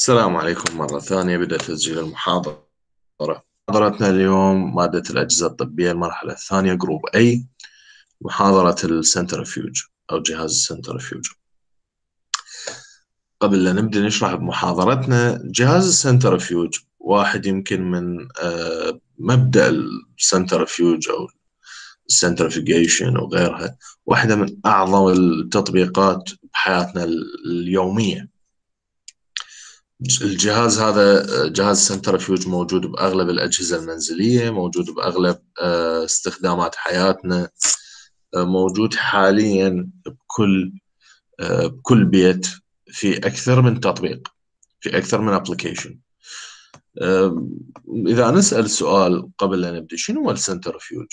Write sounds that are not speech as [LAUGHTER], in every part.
السلام عليكم مرة ثانية بدأ تسجيل المحاضرة. محاضرتنا اليوم مادة الأجهزة الطبية المرحلة الثانية group A محاضرة ال centrifuge أو جهاز ال centrifuge قبل لا نبدأ نشرح بمحاضرتنا جهاز ال centrifuge واحد يمكن من آه، مبدأ ال centrifuge أو ال centrifugation وغيرها واحدة من أعظم التطبيقات بحياتنا اليومية. الجهاز هذا جهاز centrifuge موجود بأغلب الأجهزة المنزلية موجود بأغلب آه، استخدامات حياتنا آه، موجود حاليا بكل آه، بكل بيت في أكثر من تطبيق في أكثر من application إذا نسأل سؤال قبل أن نبدأ شنو هو ال centrifuge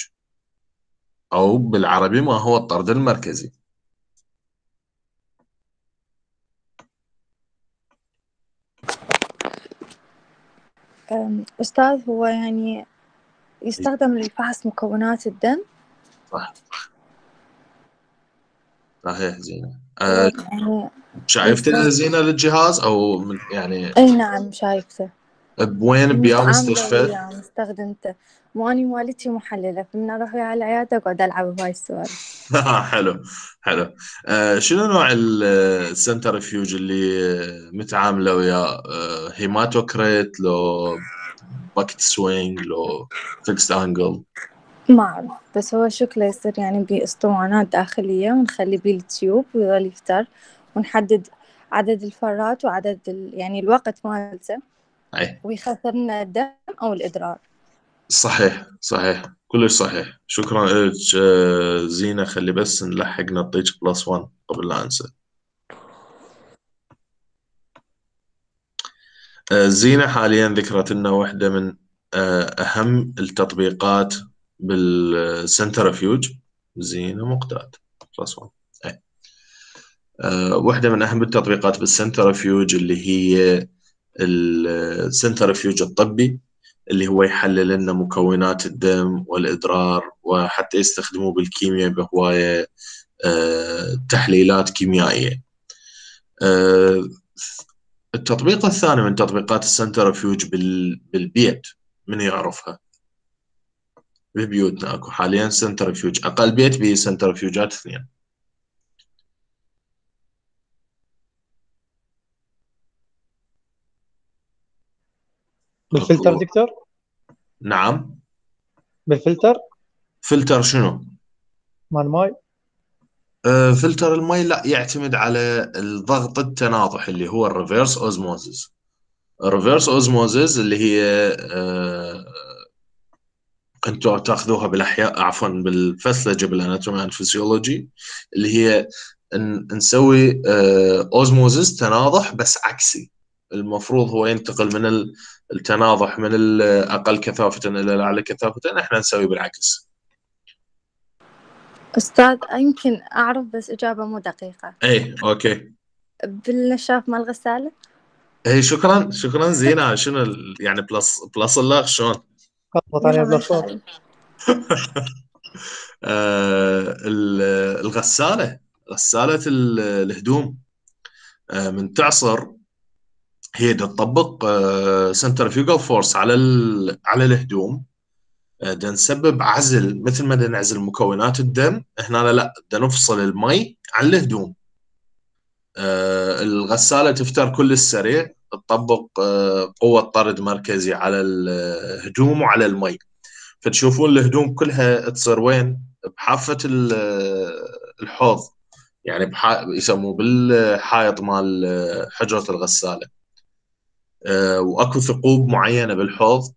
أو بالعربي ما هو الطرد المركزي؟ أستاذ هو يعني يستخدم لفحص مكونات الدم. صح صحيح زينة. أه يعني شايفته زينة للجهاز أو من يعني أي نعم شايفته. بوين بيا مستشفى؟ استخدمته مو اني والدتي محللة فمن أروح وياها العيادة اقعد ألعب بهاي السوالف. [LAUGHS] حلو حلو. آه شنو نوع ال centrifuge اللي متعامله وياه آه hematocrit لو bucket swing لو fixed angle ما أعرف بس هو شكله يصير يعني بأسطوانات داخلية ونخلي بيه ال tube ويظل يفتر ونحدد عدد الفرات وعدد ال... يعني الوقت مالته. ويفصل لنا الدم أو الإدرار. صحيح صحيح. كلش صحيح. شكرا لك آه، زينة. خلي بس نلحق نعطيك plus 1 قبل لا أنسى. آه، زينة حاليا ذكرت لنا واحدة من آه، أهم التطبيقات بال centrifuge زينة مقتات plus 1 أي. واحدة من أهم التطبيقات بال centrifuge اللي هي ال centrifuge الطبي. اللي هو يحلل لنا مكونات الدم والإدرار وحتى يستخدموه بالكيمياء بهواية آه، تحليلات كيميائية. آه، التطبيق الثاني من تطبيقات ال centrifuge بالبيت من يعرفها؟ ببيوتنا أكو. حاليا centrifuge أقل بيت به centrifuge ات اثنين. بالفلتر دكتور؟ نعم بالفلتر؟ فلتر شنو؟ مال ماي؟ أه فلتر المي لا يعتمد على الضغط التناضحي اللي هو ال reverse osmosis ال reverse osmosis اللي هي أه أنتم تاخذوها بالأحياء عفوا بالفسلجه بال anatomy and physiology اللي هي نسوي أه تناضح بس عكسي المفروض هو ينتقل من التناضح من الأقل كثافة إلى الأعلى كثافة إحنا نسوي بالعكس. أستاذ يمكن أعرف بس إجابة مو دقيقة. اي okay. بالنشاف مال الغساله اي شكرا شكرا زينة. شنو يعني plus plus الله شلون؟ [LAUGHS] آه الغسالة غسالة الهدوم. آه من تعصر هي تطبق centrifugal آه، force على على الهدوم. آه، دا نسبب عزل مثل ما دا نعزل مكونات الدم هنا لا دا نفصل المي عن الهدوم. آه، الغسالة تفتر كل السريع تطبق قوة طرد مركزي على الهدوم وعلى المي. فتشوفون الهدوم كلها تصير وين؟ بحافة الحوض. يعني بح... يسموه بالحائط مال حجرة الغسالة. وأكو ثقوب معينة بالحوض.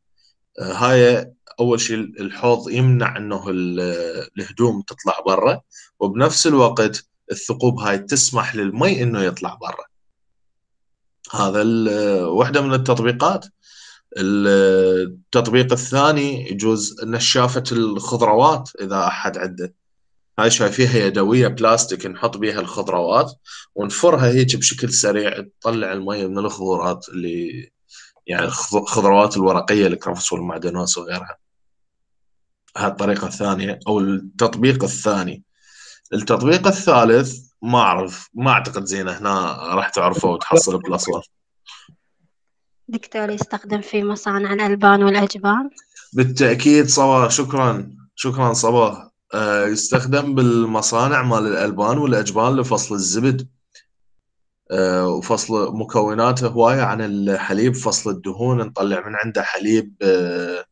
آه، هاي أول شيء الحوض يمنع إنه الهدوم تطلع برا وبنفس الوقت الثقوب هاي تسمح للمي إنه يطلع برا. هذا واحدة من التطبيقات. التطبيق الثاني يجوز نشافة الخضروات إذا أحد عنده. هاي شايفيها يدوية بلاستيك نحط بيها الخضروات ونفرها هيك بشكل سريع تطلع المي من الخضروات اللي يعني الخضروات الورقية الكرفس والمعدنوس وغيرها. هاي الطريقة الثانية أو التطبيق الثاني. التطبيق الثالث ما أعرف ما أعتقد زين هنا راح تعرفه وتحصل بلس دكتور يستخدم في مصانع الألبان والأجبان؟ بالتأكيد صبا شكرا شكرا صبا آه، يستخدم بالمصانع مال الألبان والأجبان لفصل الزبد. آه، وفصل مكوناته هواية عن الحليب فصل الدهون نطلع من عنده حليب آه،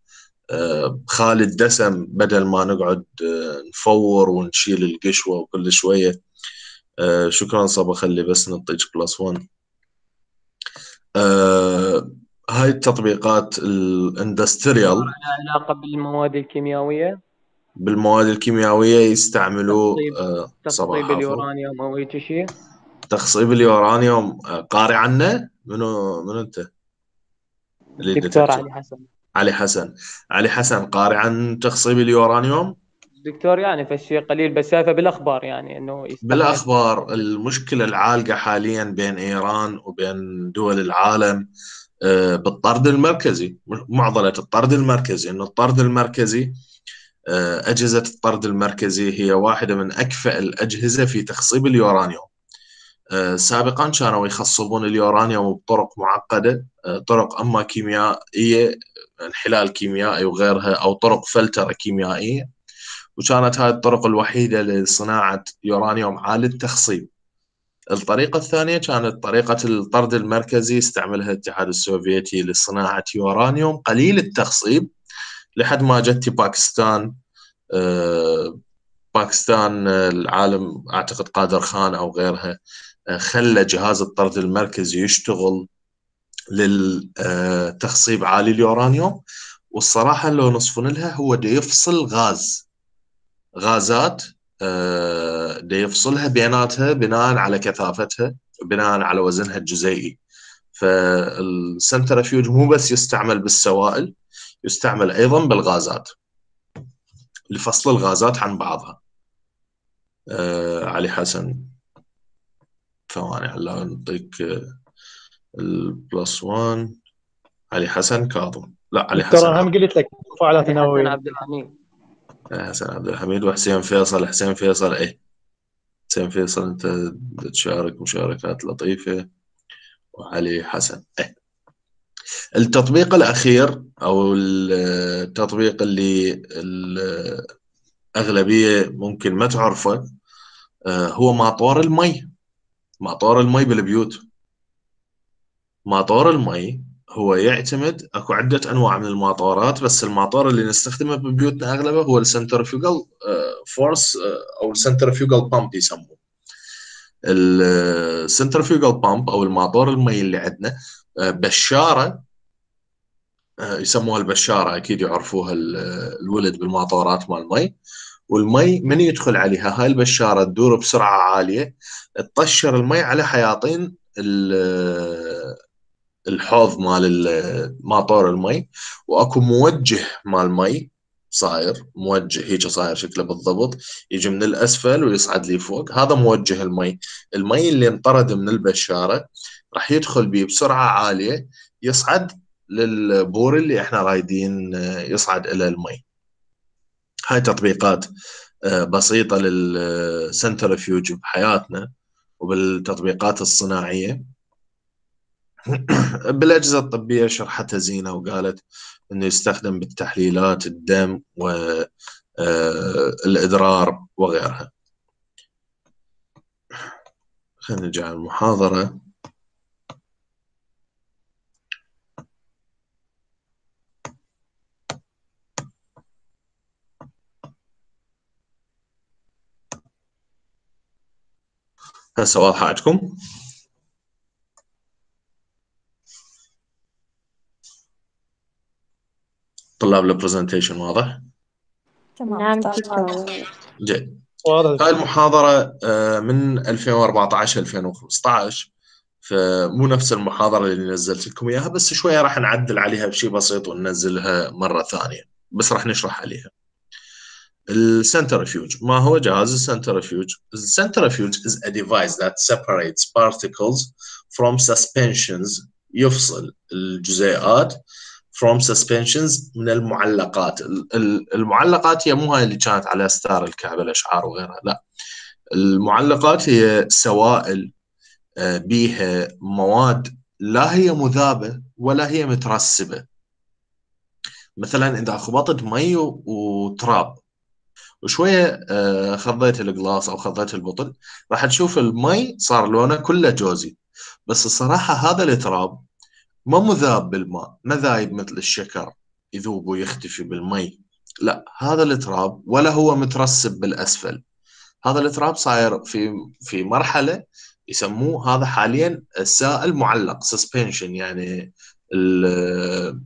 آه، خالي الدسم بدل ما نقعد آه، نفور ونشيل القشوة وكل شوية. آه، شكرا صبا خلي بس نطيج plus 1 آه، هاي التطبيقات ال industrial علاقة بالمواد الكيميائية؟ بالمواد الكيميائية يستعملوا تخصيب- آه،. اليورانيوم أو أي شيء. تخصيب اليورانيوم آه، قاري عنه؟ منو منو أنت؟ دكتور. علي حسن. علي حسن. علي حسن قاري عن تخصيب اليورانيوم؟ دكتور يعني فالشيء قليل بس شايفه بالأخبار يعني يستعمل. بالأخبار المشكلة العالقة حاليا بين إيران وبين دول العالم آه، بالطرد المركزي معضلة الطرد المركزي. إنه الطرد المركزي آه، أجهزة الطرد المركزي هي واحدة من أكفأ الأجهزة في تخصيب اليورانيوم. آه، سابقا كانوا يخصبون اليورانيوم بطرق معقدة آه، طرق أما كيميائية انحلال كيميائي وغيرها أو طرق فلترة كيميائية. وكانت هاي الطرق الوحيدة لصناعة يورانيوم عالي التخصيب. الطريقة الثانية كانت طريقة الطرد المركزي يستعملها الاتحاد السوفيتي لصناعة يورانيوم قليل التخصيب لحد ما جت باكستان آه، باكستان آه، العالم أعتقد قادر خان أو غيرها آه، خلى جهاز الطرد المركزي يشتغل للتخصيب عالي اليورانيوم. والصراحة لو نصفن لها هو دا يفصل غاز غازات دا يفصلها بيناتها بناء على كثافتها بناء على وزنها الجزيئي. فال centrifuge مو بس يستعمل بالسوائل يستعمل أيضا بالغازات. لفصل الغازات عن بعضها. آه علي حسن. ثواني هلا نعطيك آه، ال plus 1 علي حسن كاظم. لا علي حسن أنا هم قلت لك مفاعلات نووية. عبد الحميد. حسن عبد الحميد وحسين فيصل. حسين فيصل إيه. حسين فيصل أنت تشارك مشاركات لطيفة. وعلي حسن إيه. التطبيق الأخير أو التطبيق اللي الأغلبية ممكن ما تعرفه آه، هو ماطور المي. ماطور المي بالبيوت. ماطور المي هو يعتمد أكو عدة أنواع من الماطورات بس الماطور اللي نستخدمه ببيوتنا أغلبه هو ال centrifugal force أو ال centrifugal pump يسموه. ال centrifugal pump أو الماطور المي اللي عندنا آه، بشارة. آه، يسموها البشارة أكيد يعرفوها ال- الولد بالماطورات مال المي والمي من يدخل عليها؟ هاي البشارة تدور بسرعة عالية تطشر المي على حياطين ال- الحوض مال ال- ماطور المي. وأكو موجه مال مي صاير موجه هيك صاير شكله بالضبط يجي من الأسفل ويصعد لي فوق. هذا موجه المي. المي اللي انطرد من البشارة راح يدخل بيه بسرعة عالية يصعد للبور اللي إحنا رايدين آه، يصعد إلى المي هاي تطبيقات آه، بسيطة للسنترفيوج بحياتنا وبالتطبيقات الصناعية [CLEARS THROAT] بالأجهزة الطبية شرحتها زينة وقالت إنه يستخدم بالتحليلات الدم والادرار وغيرها. خلينا نرجع المحاضره. هسه واضحه عندكم؟ طلاب البرزنتيشن واضح؟ تمام نعم واضح. جيد واضح هاي المحاضرة آه، من 2014 2015 فمو نفس المحاضرة اللي نزلت لكم إياها بس شوية راح نعدل عليها بشيء بسيط وننزلها مرة ثانية بس راح نشرح عليها ال centrifuge ما هو جهاز ال centrifuge ال centrifuge is a device that separates particles from suspensions. يفصل الجزيئات from suspensions من المعلقات. ال- ال- المعلقات هي مو هاي اللي كانت على ستار الكعبة الأشعار وغيرها لا. المعلقات هي سوائل آه، بيها مواد لا هي مذابة ولا هي مترسبة. مثلا إذا خبطت مي وتراب وشوية آه، خضيت القلاص أو خضيت البطل. راح تشوف المي صار لونه كله جوزي. بس الصراحة هذا التراب ما مذاب بالماء ما ذايب مثل الشكر يذوب ويختفي بالمي. لا هذا التراب ولا هو مترسب بالأسفل. هذا التراب صاير في في مرحلة يسموه هذا حاليا السائل معلق suspension يعني ال-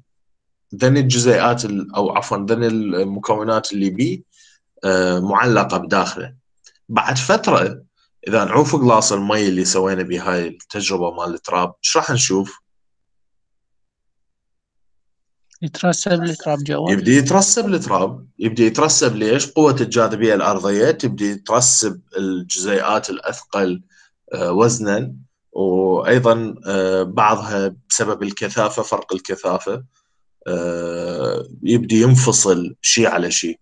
ذن الجزيئات ال- أو عفوا ذن المكونات اللي بيه آه، معلقة بداخله بعد فترة إذا نعوف قلاص المي اللي سوينا بهاي التجربة مال التراب إيش راح نشوف؟ يترسب التراب جوا يبدي يترسب التراب يبدي يترسب ليش؟ قوة الجاذبية الأرضية تبدي ترسب الجزيئات الأثقل آه، وزنا وأيضا آه، بعضها بسبب الكثافة فرق الكثافة يبدي ينفصل شيء على شيء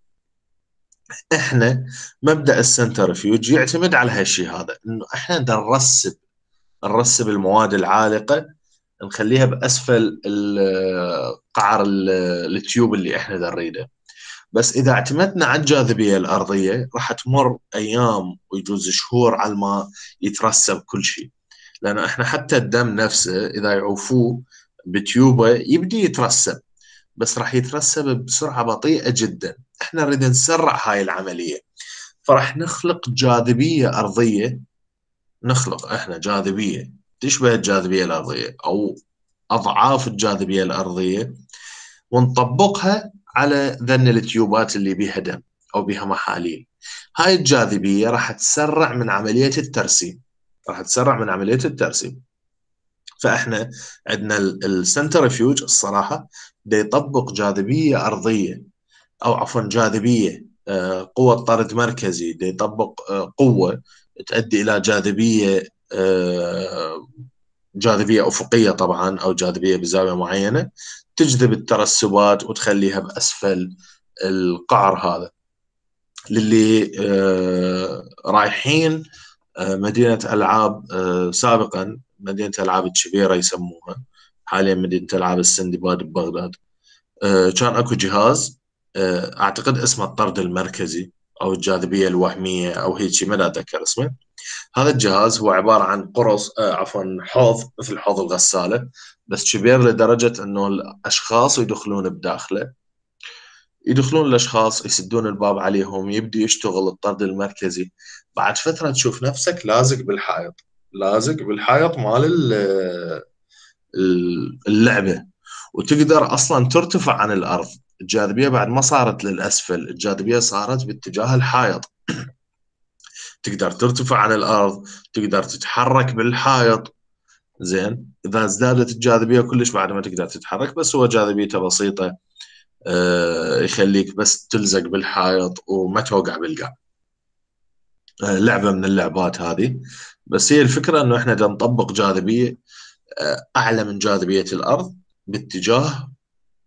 إحنا مبدأ ال centrifuge يعتمد على هالشيء هذا إنه إحنا نرسب نرسب المواد العالقة نخليها بأسفل ال- قعر ال- ال tube اللي إحنا نريده بس إذا اعتمدنا على الجاذبية الأرضية راح تمر أيام ويجوز شهور على ما يترسب كل شيء لأن إحنا حتى الدم نفسه إذا يعوفوه بتيوبه يبدي يترسب. بس راح يترسب بسرعة بطيئة جدا. إحنا نريد نسرع هاي العملية. فراح نخلق جاذبية أرضية. نخلق إحنا جاذبية. تشبه الجاذبية الأرضية؟ أو أضعاف الجاذبية الأرضية. ونطبقها على ذن التيوبات اللي بيها دم أو بيها محاليل. هاي الجاذبية راح تسرع من عملية الترسيب. راح تسرع من عملية الترسيب. فإحنا عندنا السنترفيوج الصراحة دا يطبق جاذبية أرضية أو عفوا جاذبية آه، قوة طرد مركزي دا يطبق آه، قوة تؤدي إلى جاذبية آه، جاذبية أفقية طبعا أو جاذبية بزاوية معينة تجذب الترسبات وتخليها بأسفل القعر هذا. للي رايحين مدينة ألعاب آه، سابقا مدينة ألعاب الشبيرة يسموها. حاليا مدينة ألعاب السندباد ببغداد. آه، كان أكو جهاز آه، أعتقد اسمه الطرد المركزي أو الجاذبية الوهمية أو هيك ما أتذكر اسمه. هذا الجهاز هو عبارة عن قرص آه، عفوا حوض مثل حوض الغسالة بس كبير لدرجة أنه الأشخاص يدخلون بداخله. يدخلون الأشخاص يسدون الباب عليهم يبدي يشتغل الطرد المركزي. بعد فترة تشوف نفسك لازق بالحائط. لازق بالحائط مال ال- ال- اللعبة. وتقدر أصلا ترتفع عن الأرض. الجاذبية بعد ما صارت للأسفل الجاذبية صارت باتجاه الحائط. [CLEARS THROAT] تقدر ترتفع عن الأرض تقدر تتحرك بالحائط. زين؟ إذا ازدادت الجاذبية كلش بعد ما تقدر تتحرك بس هو جاذبيته بسيطة. آه، يخليك بس تلزق بالحائط وما توقع بالقاع آه، لعبة من اللعبات هذه. بس هي الفكرة إنه إحنا نطبق جاذبية آه، أعلى من جاذبية الأرض باتجاه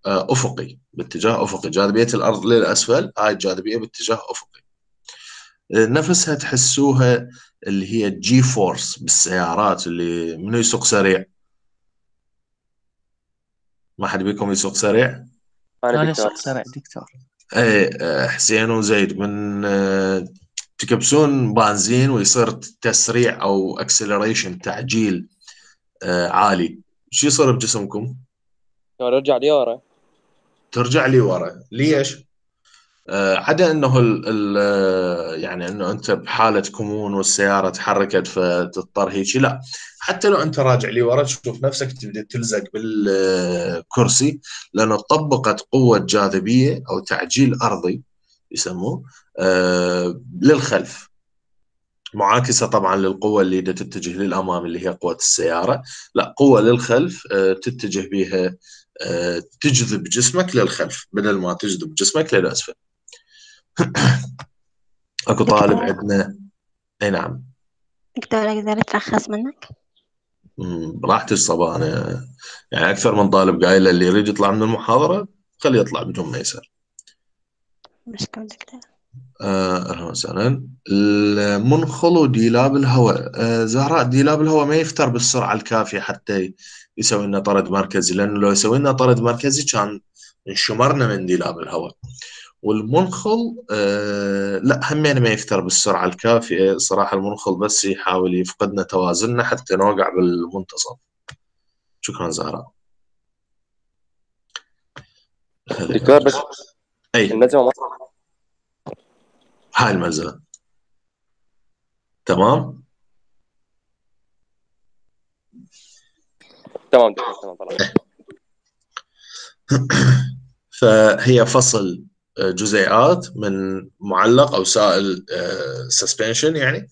آه، أفقي باتجاه أفقي. جاذبية الأرض للأسفل هاي الجاذبية باتجاه أفقي. آه، نفسها تحسوها اللي هي ال G-force بالسيارات اللي منو يسوق سريع؟ ما حد بيكم يسوق سريع؟ أنا أسوق سريع دكتور. إيه آه، حسين وزيد من آه، تكبسون بنزين ويصير تسريع أو acceleration تعجيل. آه، عالي. شو يصير بجسمكم؟ رجع لورا ترجع لي ورا. ليش؟ آه، عدا إنه ال ال آه، يعني إنه أنت بحالة كمون والسيارة تحركت فتضطر هيك لا. حتى لو أنت راجع لي ورا تشوف نفسك تبدأ تلزق بالكرسي لأنه طبقت قوة جاذبية أو تعجيل أرضي يسموه آه، للخلف. معاكسة طبعا للقوة اللي تتجه للأمام اللي هي قوة السيارة. لا قوة للخلف آه، تتجه بها آه، تجذب جسمك للخلف بدل ما تجذب جسمك للأسفل. [COUGHS] أكو طالب. عندنا. أي نعم. دكتور أقدر أترخص منك؟ براحتك صبا أنا يعني أكثر من طالب قايل اللي يريد يطلع من المحاضرة خليه يطلع بدون ما يسأل. مشكور دكتور أهلا وسهلا. المنخل وديلاب الهواء. آه، زهراء ديلاب الهواء ما يفتر بالسرعة الكافية حتى يسوي لنا طرد مركزي لأنه لو يسوي لنا طرد مركزي كان انشمرنا من ديلاب الهواء. والمنخل آه لا همين ما يكثر بالسرعة الكافية صراحة. المنخل بس يحاول يفقدنا توازننا حتى نوقع بالمنتصف. شكرا زهراء. دكتور بس أي. هاي الملزمه تمام؟ تمام تمام [COUGHS] فهي فصل آه، جزيئات من معلق أو سائل سسبنشن يعني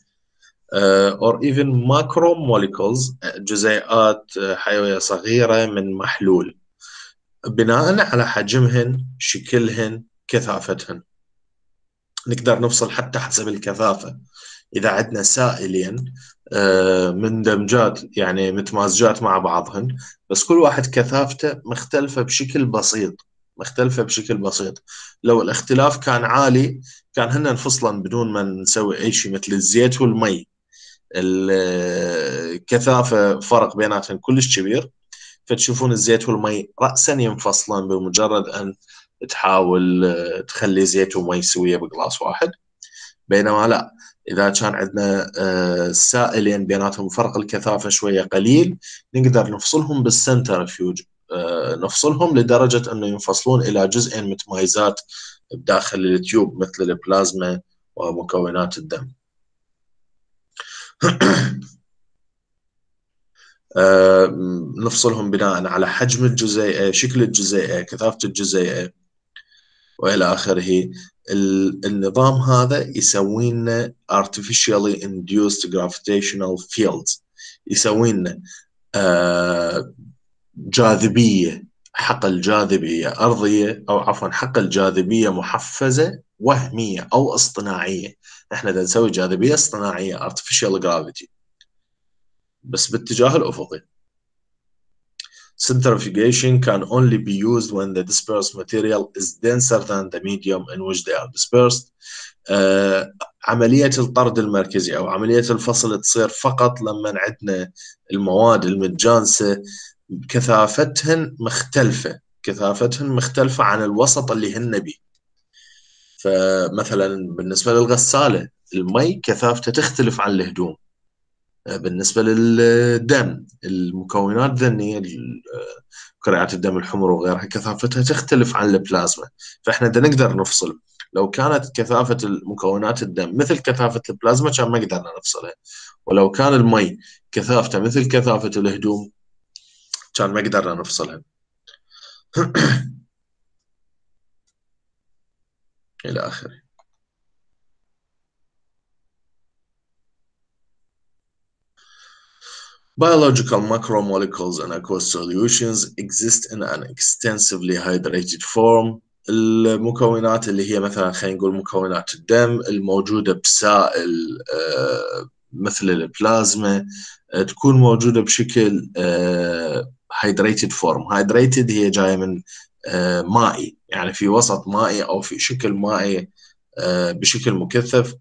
آه، or even macro molecules آه، جزيئات آه، حيوية صغيرة من محلول. بناء على حجمهن شكلهن كثافتهن. نقدر نفصل حتى حسب الكثافة. إذا عندنا سائلين آه، مندمجات يعني متمازجات مع بعضهن بس كل واحد كثافته مختلفة بشكل بسيط مختلفة بشكل بسيط. لو الاختلاف كان عالي كان هن انفصلا بدون ما نسوي أي شيء مثل الزيت والمي. الكثافة فرق بيناتهم كلش كبير. فتشوفون الزيت والمي رأسا ينفصلان بمجرد أن تحاول آه، تخلي زيت ومي سوية بقلاص واحد. بينما لا إذا كان عندنا آه، سائلين بيناتهم فرق الكثافة شوية قليل نقدر نفصلهم بال centrifuge آه، نفصلهم لدرجة أنه ينفصلون إلى جزئين متمايزات بداخل ال tube مثل البلازما ومكونات الدم. [CLEARS THROAT] نفصلهم بناء على حجم الجزيئة شكل الجزيئة كثافة الجزيئة. وإلى آخره. ال- النظام هذا يسوي لنا artificially induced gravitational fields. يسوي لنا آه، جاذبية حقل جاذبية أرضية أو عفوا حقل جاذبية محفزة وهمية أو اصطناعية. إحنا بدنا نسوي جاذبية اصطناعية artificial gravity. بس باتجاه الأفقي. Centrifugation can only be used when the dispersed material is denser than the medium in which they are dispersed. آه، عملية الطرد المركزي أو عملية الفصل تصير فقط لما عندنا المواد المتجانسة. كثافتهن مختلفة. كثافتهن مختلفة عن الوسط اللي هن بيه. فمثلا بالنسبة للغسالة المي كثافته تختلف عن الهدوم. بالنسبة للدم المكونات الذنية ال- كريات الدم الحمر وغيرها كثافتها تختلف عن البلازما. فإحنا بدنا نقدر نفصل لو كانت كثافة المكونات الدم مثل كثافة البلازما كان ما قدرنا نفصلها. ولو كان المي كثافته مثل كثافة الهدوم كان ما قدرنا نفصلها. [CLEARS THROAT] إلى آخره. Biological macromolecules and aqueous solutions exist in an extensively hydrated form. المكونات اللي هي مثلا خلينا نقول مكونات الدم الموجودة بسائل آه، مثل البلازما آه، تكون موجودة بشكل آه، hydrated form. hydrated هي جاية من مائي يعني في وسط مائي أو في شكل مائي بشكل مكثف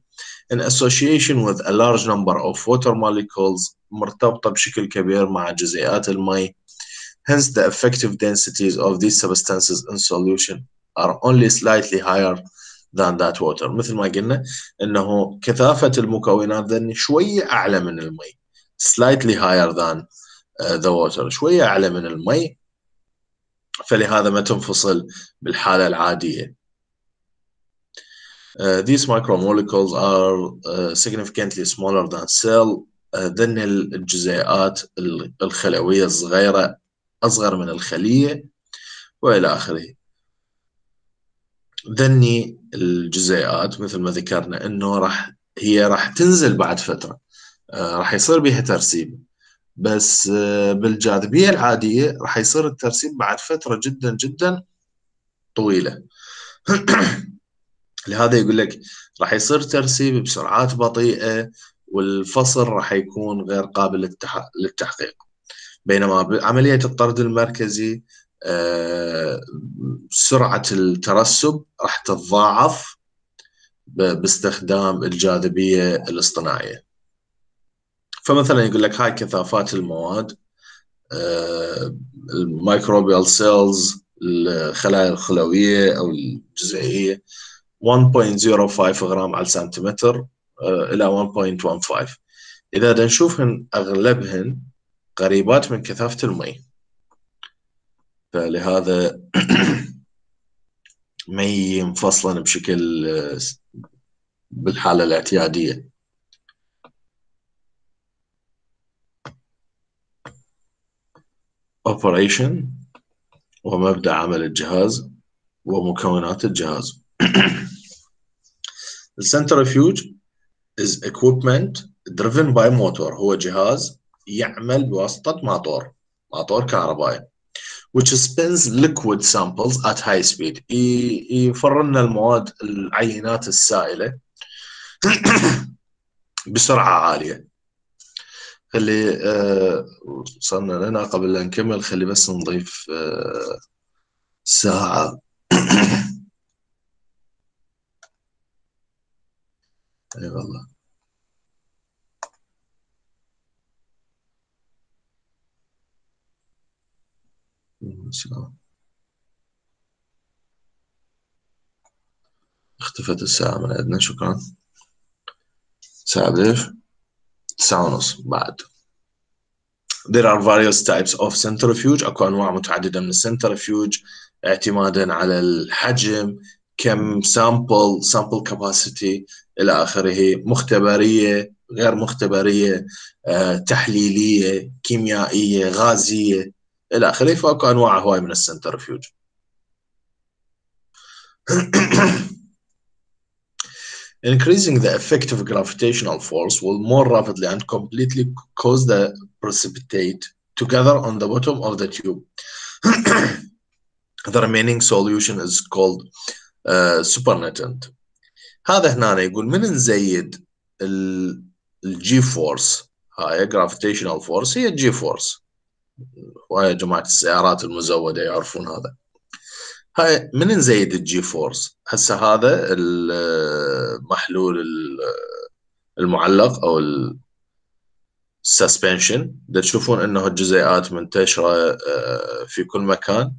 in association with a large number of water molecules مرتبطة بشكل كبير مع جزيئات المي. Hence, the effective densities of these substances in solution are only slightly higher than that water. مثل ما قلنا إنه كثافة المكونات ذني شوية أعلى من المي. Slightly higher than uh, the water. شوية أعلى من المي. فلهذا ما تنفصل بالحالة العادية. Uh, these macromolecules are uh, significantly smaller than cell ذن الجزيئات الخلوية الصغيرة أصغر من الخلية وإلى آخره. ذني الجزيئات مثل ما ذكرنا أنه راح هي راح تنزل بعد فترة. آه، راح يصير بها ترسيب. بس آه، بالجاذبية العادية راح يصير الترسيب بعد فترة جدا جدا طويلة. [CLEARS THROAT] لهذا يقول لك راح يصير ترسيب بسرعات بطيئة والفصل راح يكون غير قابل للتح- للتحقيق. بينما بعملية الطرد المركزي آه، سرعة الترسب راح تتضاعف باستخدام الجاذبية الاصطناعية. فمثلا يقول لك هاي كثافات المواد ال microbial cells الخلايا الخلوية أو الجزيئية 1.05 غرام على السنتيمتر آه، إلى 1.15 إذا بدنا نشوفهن أغلبهن قريبات من كثافة المي. فلهذا [COUGHS] مي مفصلا بشكل آه، بالحالة الاعتيادية. Operation ومبدأ عمل الجهاز ومكونات الجهاز. [COUGHS] ال centrifuge is equipment driven by motor. هو جهاز يعمل بواسطة موتور موتور كهربائي which spins liquid samples at high speed. ي- يفر لنا المواد العينات السائلة [COUGHS] بسرعة عالية. خلي آه، وصلنا لنا قبل لا نكمل. خلي بس نضيف آه، ساعة. [COUGHS] اي والله. اختفت الساعة من عندنا شكرا. ساعة قديش؟ تسعة ونص بعد. There are various types of centrifuge. أكو أنواع متعددة من ال centrifuge اعتمادا على الحجم. كم sample sample capacity. إلى آخره مختبرية غير مختبرية آه، تحليلية كيميائية غازية إلى آخره فأكو أنواع هواي من ال centrifuge Increasing the effective gravitational force will more rapidly and completely cause the precipitate to gather on the bottom of the tube. the remaining solution is called uh, supernatant. هذا هنا يقول من نزيد الجي فورس؟ هاي gravitational force هي الجي فورس. وهاي جماعة السيارات المزودة يعرفون هذا. هاي من نزيد ال G-force؟ هسه هذا المحلول المعلق أو ال suspension تشوفون إنه الجزيئات منتشرة آه، في كل مكان.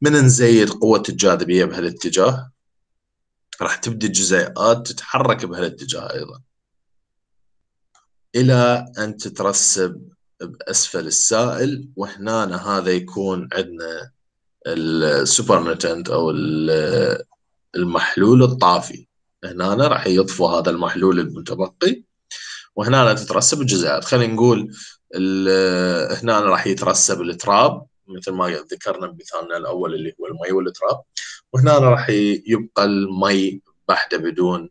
من نزيد قوة الجاذبية بهالاتجاه؟ راح تبدي الجزيئات تتحرك بهالاتجاه أيضا. إلى أن تترسب بأسفل السائل وهنا هذا يكون عندنا ال supernatant ال- المحلول الطافي. هنا راح يضفوا هذا المحلول المتبقي وهنا تترسب الجزيئات. خلينا نقول هنا راح يترسب التراب مثل ما ذكرنا بمثالنا الأول اللي هو المي والتراب. وهنا راح يبقى المي بحته بدون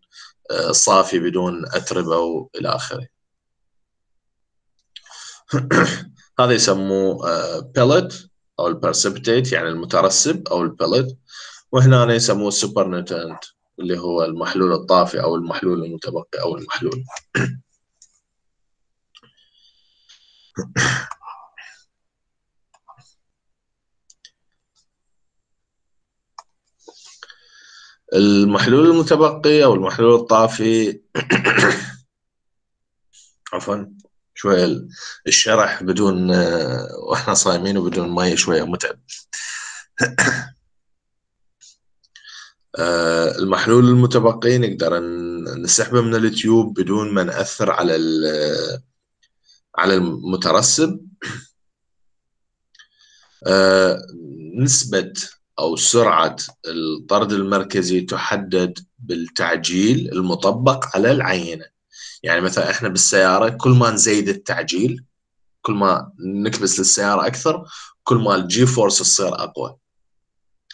آه، صافي بدون اتربه والى آخره. [CLEARS THROAT] هذا يسموه pellet أو ال precipitate يعني المترسب أو ال pellet وهنا يسموه ال supernatant اللي هو المحلول الطافي أو المحلول المتبقي أو المحلول. [CLEARS THROAT] المحلول المتبقي أو المحلول الطافي. [COUGHS] عفوا شوية ال- الشرح بدون آه، وإحنا صايمين وبدون مي شوية متعب. [COUGHS] آه، المحلول المتبقي نقدر نسحبه من اليوتيوب بدون ما نأثر على ال- على المترسب. [COUGHS] آه، نسبة أو سرعة الطرد المركزي تحدد بالتعجيل المطبق على العينة. يعني مثلا إحنا بالسيارة كل ما نزيد التعجيل كل ما نكبس للسيارة أكثر كل ما ال G force تصير أقوى.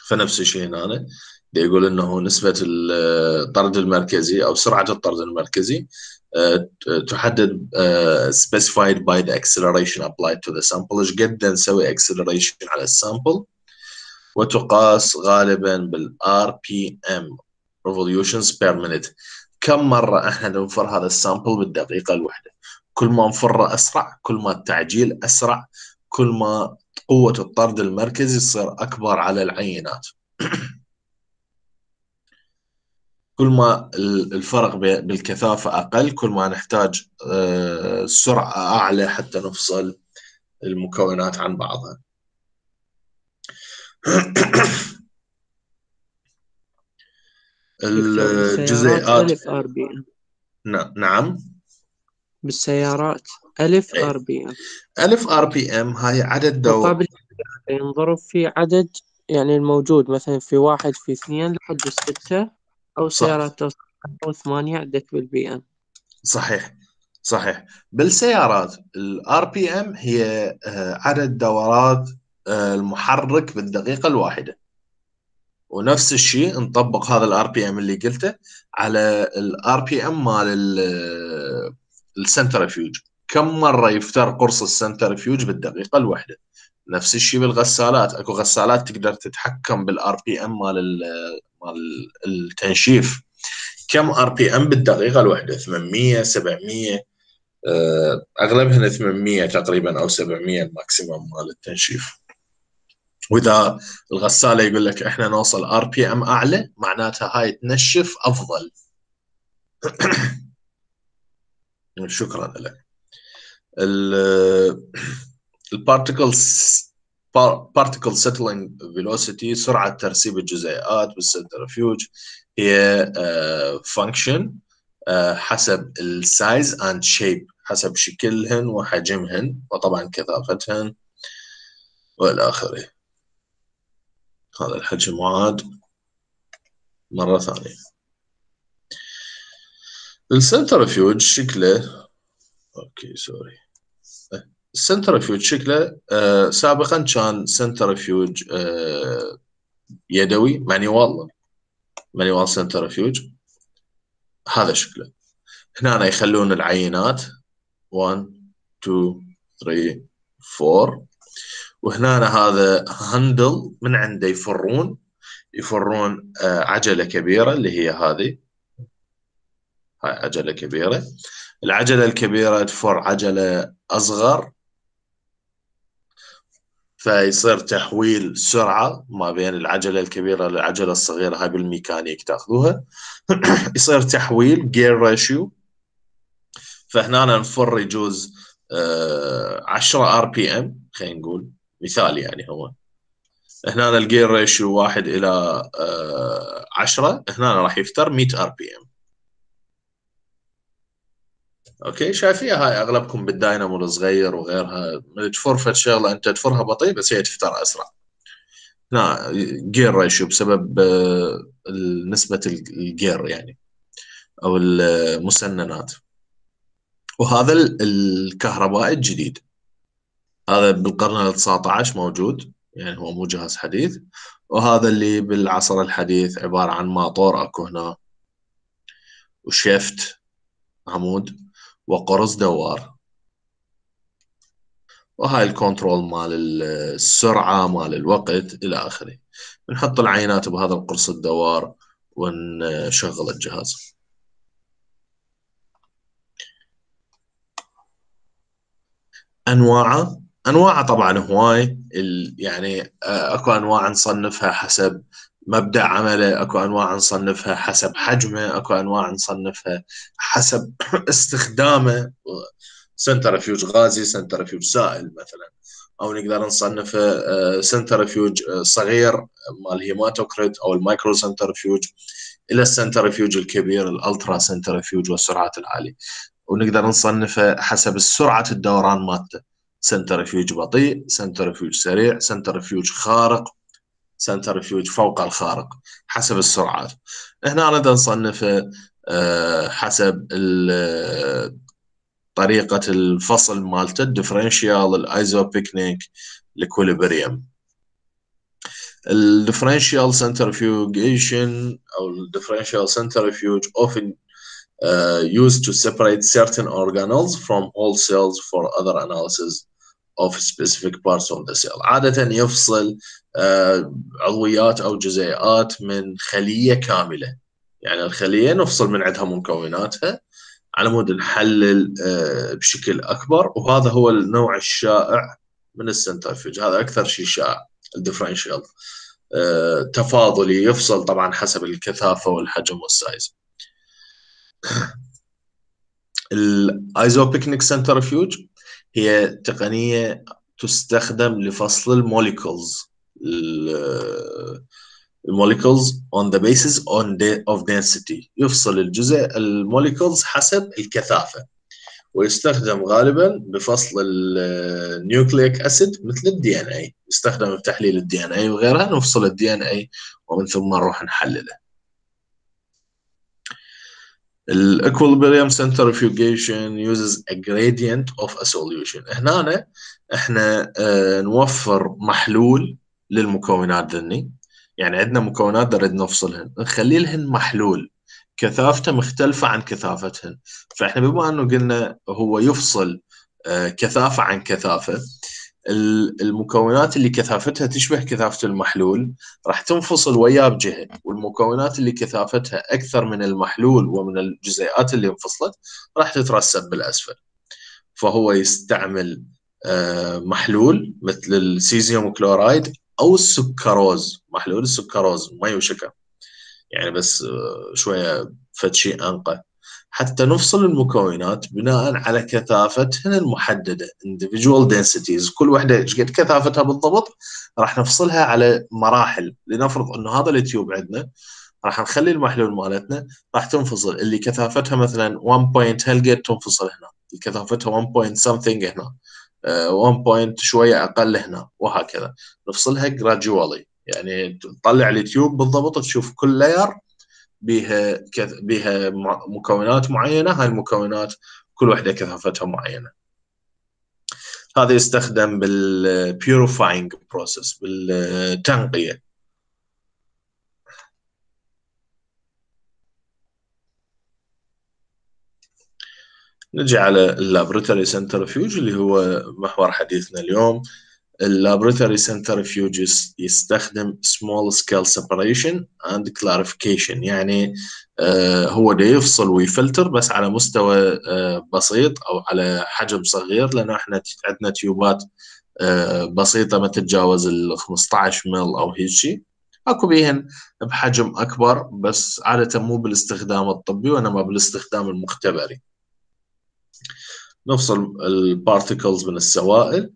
فنفس الشيء هنا. يقول إنه نسبة الطرد المركزي أو سرعة الطرد المركزي آه، تحدد آه، specified by the acceleration applied to the sample. إيش قد نسوي acceleration على ال sample وتقاس غالبا بال RPM revolutions per minute. كم مرة إحنا ننفر هذا السامبل بالدقيقة الواحدة؟ كل ما نفره أسرع كل ما التعجيل أسرع كل ما قوة الطرد المركزي تصير أكبر على العينات. [CLEARS THROAT] كل ما ال- الفرق بالكثافة أقل كل ما نحتاج آه، سرعة أعلى حتى نفصل المكونات عن بعضها. [COUGHS] الجزيئات. نعم. بالسيارات ألف إيه. آر بي ام ألف آر بي إم هاي عدد دور مقابل ينضرب في عدد يعني الموجود مثلا في واحد في اثنين لحد ستة أو. سيارات توصل أو ثمانية عدت بالبي إم. صحيح. صحيح. بالسيارات الار بي إم هي آه، عدد دورات المحرك بالدقيقة الواحدة. ونفس الشيء نطبق هذا ال RPM اللي قلته على ال RPM مال ال- ال centrifuge كم مرة يفتر قرص ال centrifuge بالدقيقة الواحدة؟ نفس الشيء بالغسالات. أكو غسالات تقدر تتحكم بال RPM مال ال- مال التنشيف. كم RPM بالدقيقة الواحدة؟ 800 700 آه، أغلبهن 800 تقريبا أو 700 ال maximum مال التنشيف. وإذا الغسالة يقول لك إحنا نوصل RPM أعلى معناتها هاي تنشف أفضل. [COUGHS] شكرا لك. ال particles particle settling velocity سرعة ترسيب الجزيئات بال centrifuge هي function حسب ال size and shape حسب شكلهن وحجمهن وطبعا كثافتهن والى اخره هذا الحجم عاد مرة ثانية. ال centrifuge شكله okay sorry ال centrifuge شكله آه سابقا كان centrifuge آه يدوي. manual manual centrifuge هذا شكله. هنا يخلون العينات. 1 2 3 4 وهنا هذا handle من عنده يفرون يفرون آه، عجلة كبيرة اللي هي هذه. هاي عجلة كبيرة. العجلة الكبيرة تفر عجلة أصغر. فيصير تحويل سرعة ما بين العجلة الكبيرة للعجلة الصغيرة هاي بالميكانيك تأخذوها. [CLEARS THROAT] يصير تحويل جير ريشيو فهنا نفر يجوز آه، 10 RPM خلينا نقول. مثال يعني هو. هنا الجير ريشيو واحد إلى آه، 10 هنا راح يفتر 100 RPM. Okay شايفيها هاي أغلبكم بالداينامو الصغير وغيرها. تفر فد شغلة أنت تفرها بطيء بس هي تفتر أسرع. هنا جير ريشيو بسبب آه، نسبة ال gear يعني أو المسننات. وهذا ال- الكهربائي الجديد. هذا بالقرن ال 19 موجود يعني هو مو جهاز حديث. وهذا اللي بالعصر الحديث عبارة عن ماطور أكو هنا. و shaft عمود وقرص دوار. وهاي ال control مال ال- السرعة مال الوقت إلى آخره. نحط العينات بهذا القرص الدوار ونشغل الجهاز. أنواعه انواعه طبعا هواي يعني آه، أكو أنواع نصنفها حسب مبدأ عمله أكو أنواع نصنفها حسب حجمه أكو أنواع نصنفها حسب [COUGHS] استخدامه. centrifuge غازي centrifuge سائل مثلا. أو نقدر نصنفه آه، سنترفيوج آه، صغير مال hematocrit أو ال micro centrifuge إلى ال centrifuge الكبير ال ultra centrifuge والسرعات العالية. ونقدر نصنفه حسب سرعة الدوران مالته. centrifuge بطيء centrifuge سريع centrifuge خارق centrifuge فوق الخارق حسب السرعات. هنا نقدر نصنفه آه، حسب ال- طريقة الفصل مالته الديفرنشيال الايزوبيكنيك الاكوليبريم الديفرنشيال centrifugation أو الديفرنشيال centrifuge often uh, used to separate certain organelles from whole cells for other analysis. Of specific parts of the cell. عادة يفصل آه، عضويات أو جزيئات من خلية كاملة. يعني الخلية نفصل من عندها مكوناتها على مود نحلل آه، بشكل أكبر. وهذا هو النوع الشائع من ال centrifuge هذا أكثر شيء شائع ال differential. آه، تفاضلي يفصل طبعا حسب الكثافة والحجم وال size. [CLEARS THROAT] ال isopycnic centrifuge هي تقنية تستخدم لفصل ال molecules ال molecules on the basis on the of density. يفصل الجزء ال molecules حسب الكثافة. ويستخدم غالبا بفصل ال nucleic acid مثل ال DNA يستخدم بتحليل ال DNA وغيرها نفصل ال DNA ومن ثم نروح نحلله. الايكوليبريم centrifugation uses a gradient of a solution. هنا إحنا آه نوفر محلول للمكونات ذني. يعني عندنا مكونات نريد نفصلهن. نخلي لهن محلول. كثافته مختلفة عن كثافتهن. فإحنا بما أنه قلنا هو يفصل آه كثافة عن كثافة المكونات اللي كثافتها تشبه كثافة المحلول راح تنفصل وياه بجهة والمكونات اللي كثافتها أكثر من المحلول ومن الجزيئات اللي انفصلت راح تترسب بالأسفل. فهو يستعمل محلول مثل ال cesium chloride أو السكروز. محلول السكروز مي وشكر يعني بس شوية فد شيء أنقى. حتى نفصل المكونات بناء على كثافتهن المحددة. Individual densities. كل وحدة إيش قد كثافتها بالضبط؟ راح نفصلها على مراحل. لنفرض إنه هذا ال tube عندنا راح نخلي المحلول مالتنا راح تنفصل. اللي كثافتها مثلا 1 point هل قد تنفصل هنا؟ اللي كثافتها 1 point something هنا. 1 point شوية أقل هنا وهكذا. نفصلها gradually. يعني تطلع ال tube بالضبط تشوف كل layer بها كذ... بها مكونات معينة. هاي المكونات كل واحدة كثافتها معينة. هذا يستخدم بال purifying process بالتنقية. نجي على ال laboratory centrifuge اللي هو محور حديثنا اليوم. ال laboratory centrifuge يستخدم small scale separation and clarification. يعني آه هو ده يفصل ويفلتر بس على مستوى آه بسيط أو على حجم صغير لأن إحنا عندنا تيوبات آه بسيطة ما تتجاوز ال 15 مل أو هيك شيء أكو بيهن بحجم أكبر بس عادة مو بالاستخدام الطبي وإنما بالاستخدام المختبري. نفصل ال particles من السوائل.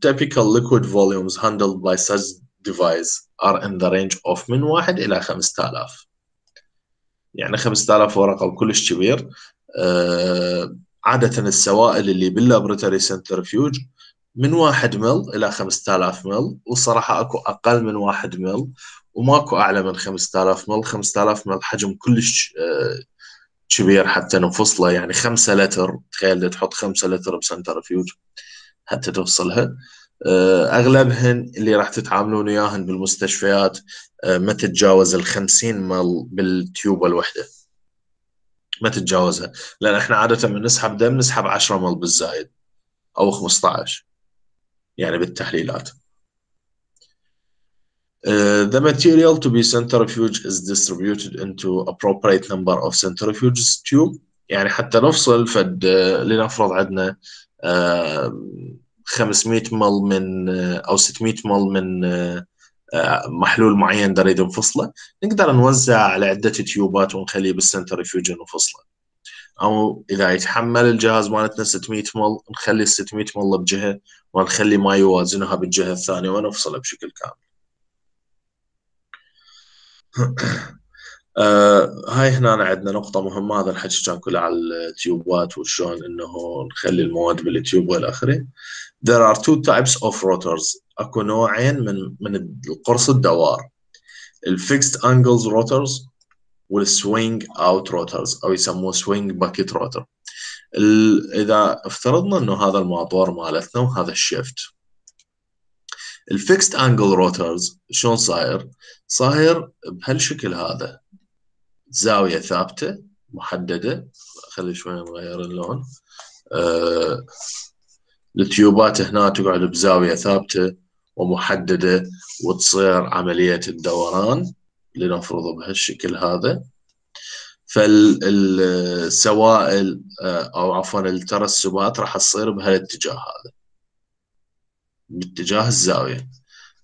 Typical liquid volumes handled by such device are in the range of من واحد إلى 5000 يعني 5000 ورقة وكلش كبير. Uh, عادة السوائل اللي بال laboratory centrifuge من واحد مل إلى 5000 مل وصراحة أكو أقل من واحد مل وماكو أعلى من 5000 مل. 5000 مل حجم كلش uh, كبير حتى نفصله يعني 5 لتر تخيل تحط 5 لتر بسنترفيوج. حتى تفصلها أغلبهن اللي راح تتعاملون وياهن بالمستشفيات ما تتجاوز ال 50 مل بالتيوبه الوحدة. ما تتجاوزها. لأن إحنا عادة من نسحب دم نسحب 10 مل بالزايد أو 15 يعني بالتحليلات. Uh, the material to be centrifuge is distributed into appropriate number of centrifuges tube. يعني حتى نفصل فد لنفرض عندنا 500 مل من أو 600 مل من محلول معين نريد نفصله. نقدر نوزع على عدة تيوبات ونخليه بالسنترفيوج نفصله. أو إذا يتحمل الجهاز مالتنا 600 مل نخلي ال 600 مل بجهة ونخلي ما يوازنها بالجهة الثانية ونفصله بشكل كامل. آه هاي هنا عندنا نقطة مهمة هذا الحكي كان كله على ال tubeات وشلون إنه نخلي المواد بال tube وإلى آخره. There are two types of rotors أكو نوعين من من القرص الدوار. ال fixed angles rotors وال swing out rotors أو يسموه swing bucket rotor. إذا افترضنا إنه هذا الماطور مالتنا وهذا ال shaft. ال fixed angle rotors شلون صاير؟ صاير بهالشكل هذا زاوية ثابتة محددة. خلي شوي نغير اللون آه التيوبات هنا تقعد بزاوية ثابتة ومحددة وتصير عملية الدوران لنفرض بهالشكل هذا. فالسوائل أو عفوا الترسبات راح تصير بهالاتجاه هذا باتجاه الزاوية.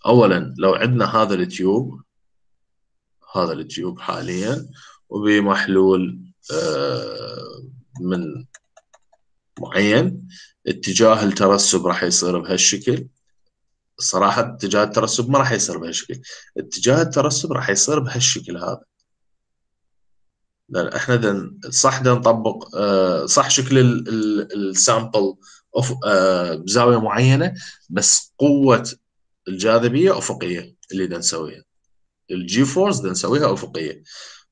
أولا لو عندنا هذا التيوب هذا التيوب حاليا وبمحلول من معين. اتجاه الترسب راح يصير بهالشكل. صراحة اتجاه الترسب ما راح يصير بهالشكل. اتجاه الترسب راح يصير بهالشكل هذا. لأن إحنا دن صح دن نطبق آه، صح شكل ال sample بزاوية معينة بس قوة الجاذبية أفقية اللي بدنا نسويها. ال G force بدنا نسويها أفقية.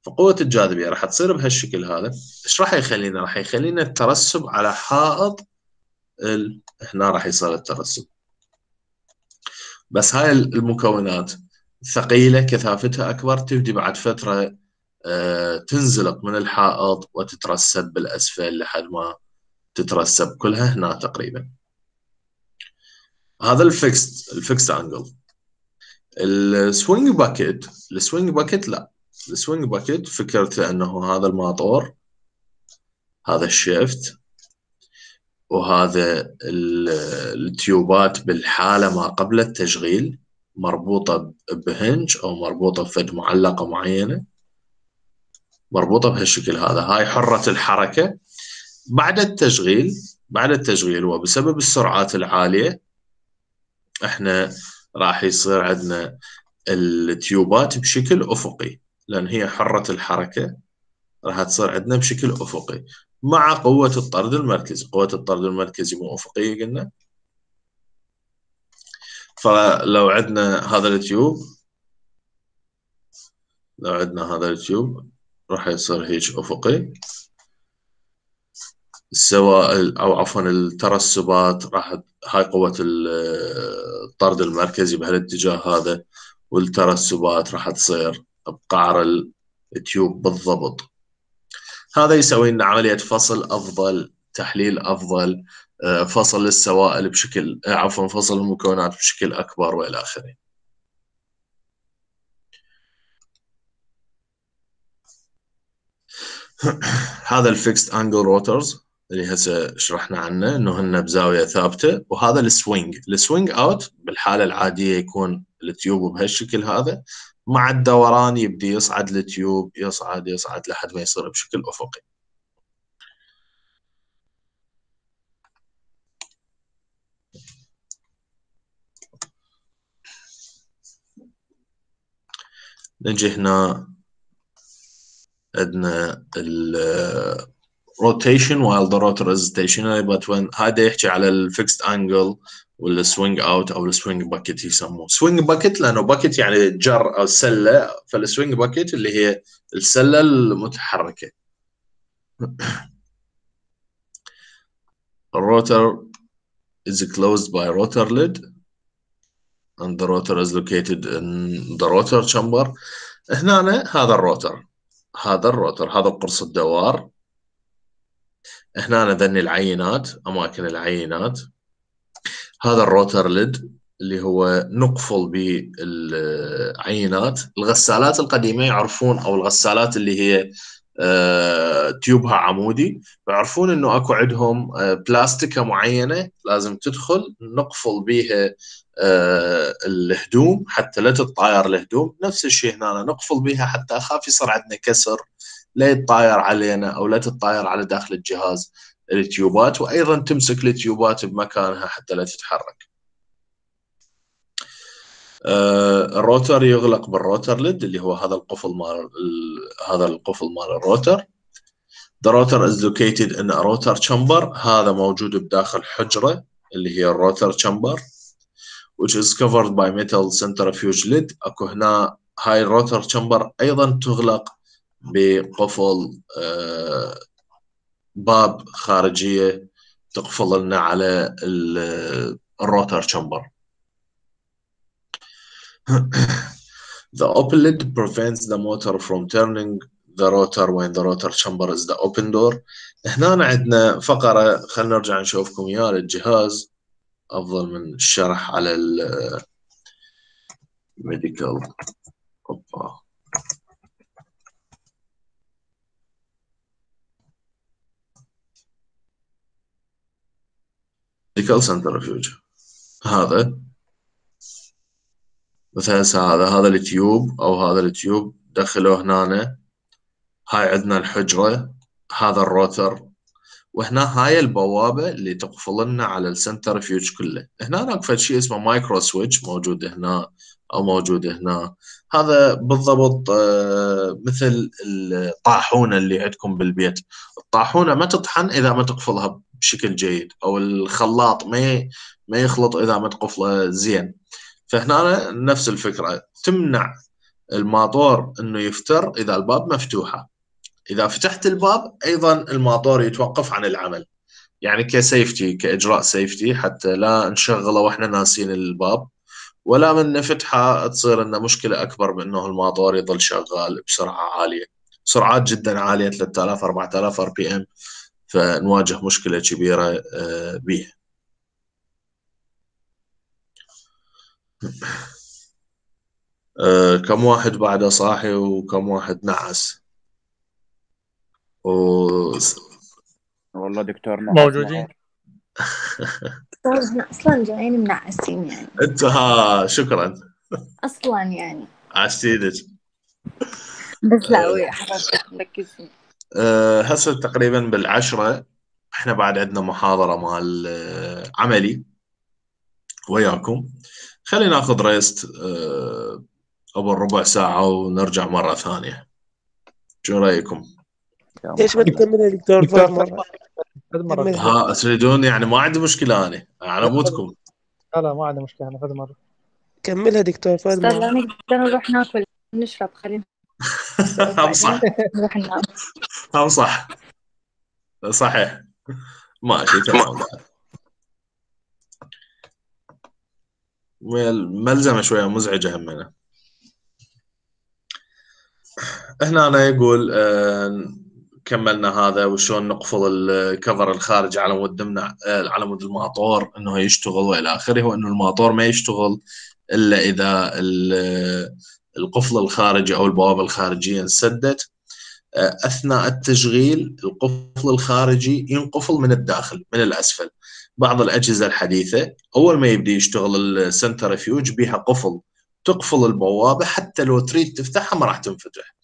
فقوة الجاذبية راح تصير بهالشكل هذا. إيش راح يخلينا؟ راح يخلينا الترسب على حائط ال... هنا راح يصير الترسب. بس هاي المكونات ثقيلة كثافتها أكبر تبدي بعد فترة آه، تنزلق من الحائط وتترسب بالأسفل لحد ما تترسب كلها هنا تقريبا. هذا الفيكست الفيكست انجل السوينج باكيت السوينج باكيت لا. السوينج باكيت فكرته أنه هذا الماطور هذا ال shaft وهذا ال tubeات بالحالة ما قبل التشغيل مربوطة بهنج أو مربوطة بفد معلقة معينة. مربوطة بهالشكل هذا. هاي حره الحركة. بعد التشغيل بعد التشغيل وبسبب السرعات العالية إحنا راح يصير عندنا التيوبات بشكل أفقي. لأن هي حره الحركة راح تصير عندنا بشكل أفقي. مع قوة الطرد المركزي. قوة الطرد المركزي مو أفقية قلنا. فلو عندنا هذا التيوب لو عندنا هذا التيوب راح يصير هيك أفقي. السوائل أو عفوا الترسبات راح هاي قوة الطرد المركزي بهالاتجاه هذا والترسبات راح تصير. بقعر التيوب بالضبط. هذا يسوي لنا عملية فصل أفضل تحليل أفضل آه، فصل السوائل بشكل آه، عفوا فصل المكونات بشكل أكبر وإلى آخره. [CLEARS THROAT] هذا ال fixed angle rotors اللي هسه شرحنا عنه إنه هن بزاوية ثابتة وهذا ال swing. ال swing out بالحالة العادية يكون ال tube بهالشكل هذا. مع الدوران يبدي يصعد ال tube يصعد يصعد لحد ما يصير بشكل أفقي. نجي هنا عندنا rotation while the rotor is stationary but when هذا يحكي على ال fixed angle وال swing out أو ال swing bucket يسموه. swing bucket لأنه bucket يعني جر أو سلة فال swing bucket اللي هي السلة المتحركة. [COUGHS] ال rotor is closed by rotor lid and the rotor is located in the rotor chamber. هنا هذا ال rotor هذا ال rotor هذا قرص الدوار. هنا ذني العينات أماكن العينات. هذا ال rotor lid اللي هو نقفل بالعينات الغسالات القديمة يعرفون أو الغسالات اللي هي آه، tubeها عمودي يعرفون إنه أكو عندهم آه، بلاستيكة معينة لازم تدخل نقفل بيها آه، الهدوم حتى لا تتطاير الهدوم. نفس الشيء هنا نقفل بيها حتى أخاف يصير عندنا كسر لا يتطاير علينا أو لا تتطاير على داخل الجهاز. التيوبات وأيضا تمسك التيوبات بمكانها حتى لا تتحرك. آه ال rotor يغلق بال rotor lid اللي هو هذا القفل مال هذا القفل مال ال rotor. The rotor is located in a rotor chamber. هذا موجود بداخل حجرة اللي هي الروتر chamber which is covered by metal centrifuge lid. أكو هنا هاي الروتر chamber أيضا تغلق بقفل آه، باب خارجية تقفل لنا على الروتر تشامبر [COUGHS] The open lid prevents the motor from turning the rotor when the rotor chamber is the open door. هنا عندنا فقرة خلينا نرجع نشوفكم اياها للجهاز. أفضل من الشرح على ال medical. Medical centrifuge هذا. مثلا هذا هذا التيوب أو هذا التيوب دخلوه هنا هاي عندنا الحجرة هذا ال rotor. وهنا هاي البوابة اللي تقفل لنا على ال centrifuge كله. هنا ناقفه شيء اسمه micro switch موجود هنا أو موجود هنا. هذا بالضبط آه، مثل الطاحونة اللي عندكم بالبيت. الطاحونة ما تطحن إذا ما تقفلها بشكل جيد أو الخلاط ما ما يخلط إذا ما تقفله زين. فهنا نفس الفكرة تمنع الماطور إنه يفتر إذا الباب مفتوحة. إذا فتحت الباب أيضا الماطور يتوقف عن العمل. يعني ك safety كإجراء safety حتى لا نشغله وإحنا ناسين الباب ولا من نفتحه تصير لنا مشكلة أكبر بانه الماطور يظل شغال بسرعة عالية. سرعات جدا عالية 3000 4000 RPM. فنواجه مشكلة كبيرة آه، به آه، كم واحد بعده صاحي وكم واحد نعس؟ و... والله دكتور نعم. موجودين؟ إحنا أصلا جايين منعسين يعني. أنت ها شكرا. أصلا يعني. عشتينك بس لا ويا حضرتك مركزين. هسه تقريبا بالعشرة إحنا بعد عندنا محاضرة مال آه، عملي وياكم. خلينا ناخذ ريست أه قبل ربع ساعة ونرجع مرة ثانية. شو رأيكم؟ ليش ما تكملها دكتور؟ فهد مرة؟ ها تريدون يعني ما عندي مشكلة أنا على مودكم لا لا ما عندنا مشكلة أنا فد مرة. كملها دكتور فهد مرة. نقدر نروح ناكل نشرب خلينا. [LAUGHS] هم صح. هم صح. صحيح. ماشي تمام ملزمة شوية مزعجة همنا. هنا أنا يقول آه، كملنا هذا وشلون نقفل ال cover الخارجي على مود نمنع آه، على مود الماطور إنه يشتغل وإلى آخره وإنه الماطور ما يشتغل إلا إذا القفل الخارجي أو البوابة الخارجية انسدت آه، أثناء التشغيل القفل الخارجي ينقفل من الداخل من الأسفل. بعض الأجهزة الحديثة أول ما يبدأ يشتغل ال centrifuge بيها قفل تقفل البوابة حتى لو تريد تفتحها ما راح تنفتح.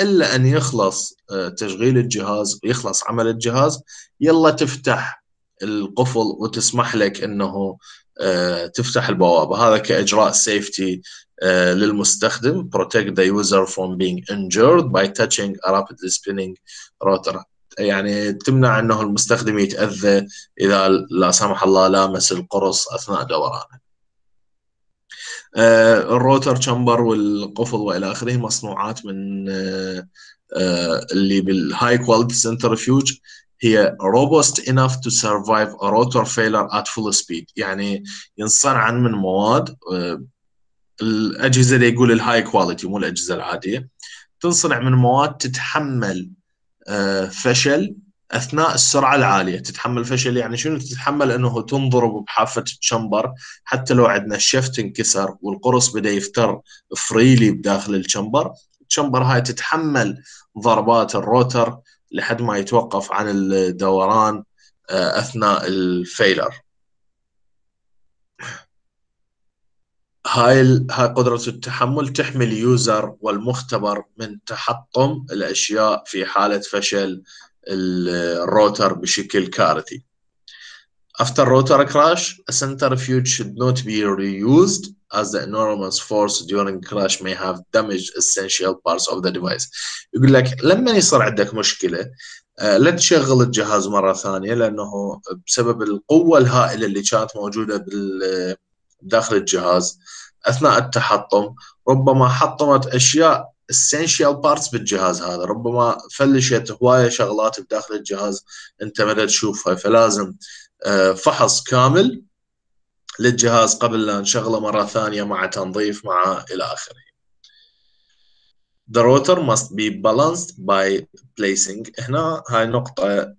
إلا أن يخلص آه، تشغيل الجهاز ويخلص عمل الجهاز يلا تفتح القفل وتسمح لك إنه تفتح البوابة. هذا كإجراء safety للمستخدم. Protect the user from being injured by touching a rapidly spinning rotor يعني تمنع أنه المستخدم يتأذى إذا لا سمح الله لامس القرص أثناء دورانه. آه، ال rotor chamber والقفل وإلى آخره مصنوعات من آه، آه، اللي بال high quality centrifuge هي robust enough to survive a rotor failure at full speed. يعني ينصنعن من مواد آه، الأجهزة اللي يقول ال high quality مو الأجهزة العادية. تنصنع من مواد تتحمل آه، فشل أثناء السرعة العالية. تتحمل فشل يعني شنو؟ تتحمل إنه تنضرب بحافة ال chamber حتى لو عندنا ال shaft انكسر والقرص بدأ يفتر freely بداخل ال chamber ال chamber هاي تتحمل ضربات ال rotor لحد ما يتوقف عن الدوران آه، أثناء ال failure هاي هاي قدرة التحمل تحمي ال user والمختبر من تحطم الأشياء في حالة فشل ال- ال rotor بشكل كارثي. After rotor crash, a centrifuge should not be reused as the enormous force during crash may have damaged essential parts of the device. يقول لك لما يصير عندك مشكلة آه، لا تشغل الجهاز مرة ثانية لأنه بسبب القوة الهائلة اللي كانت موجودة داخل الجهاز أثناء التحطم ربما حطمت أشياء essential parts بالجهاز هذا ربما فلشت هواية شغلات بداخل الجهاز أنت ما تشوفها فلازم آه، فحص كامل للجهاز قبل لا نشغله مرة ثانية مع تنظيف مع إلى آخره. The rotor must be balanced by placing. هنا هاي نقطة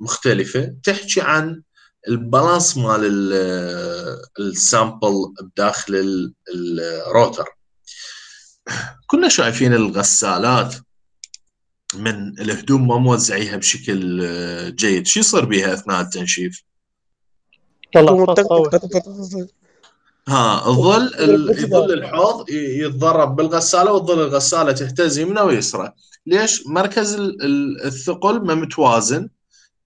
مختلفة. تحكي عن ال balance مال ال- sample بداخل ال- ال rotor كنا شايفين الغسالات من الهدوم ما موزعيها بشكل جيد. شو يصير بيها أثناء التنشيف؟ طلع ها الظل ال- يظل الحوض يتضرب بالغسالة وتظل الغسالة تهتز يمنى ويسرى. ليش؟ مركز ال- ال- الثقل ما متوازن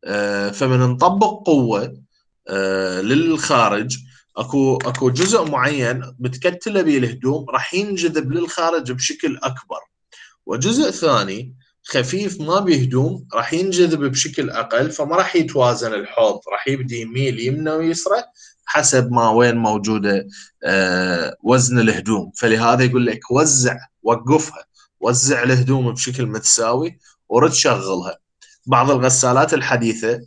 آه، فمن نطبق قوة آه، للخارج. أكو أكو جزء معين متكتلة به الهدوم راح ينجذب للخارج بشكل أكبر. وجزء ثاني خفيف ما بهدوم راح ينجذب بشكل أقل فما راح يتوازن الحوض. راح يبدي يميل يمنى ويسرى حسب ما وين موجودة آه، وزن الهدوم. فلهذا يقول لك وزع وقفها. وزع الهدوم بشكل متساوي ورد شغلها. بعض الغسالات الحديثة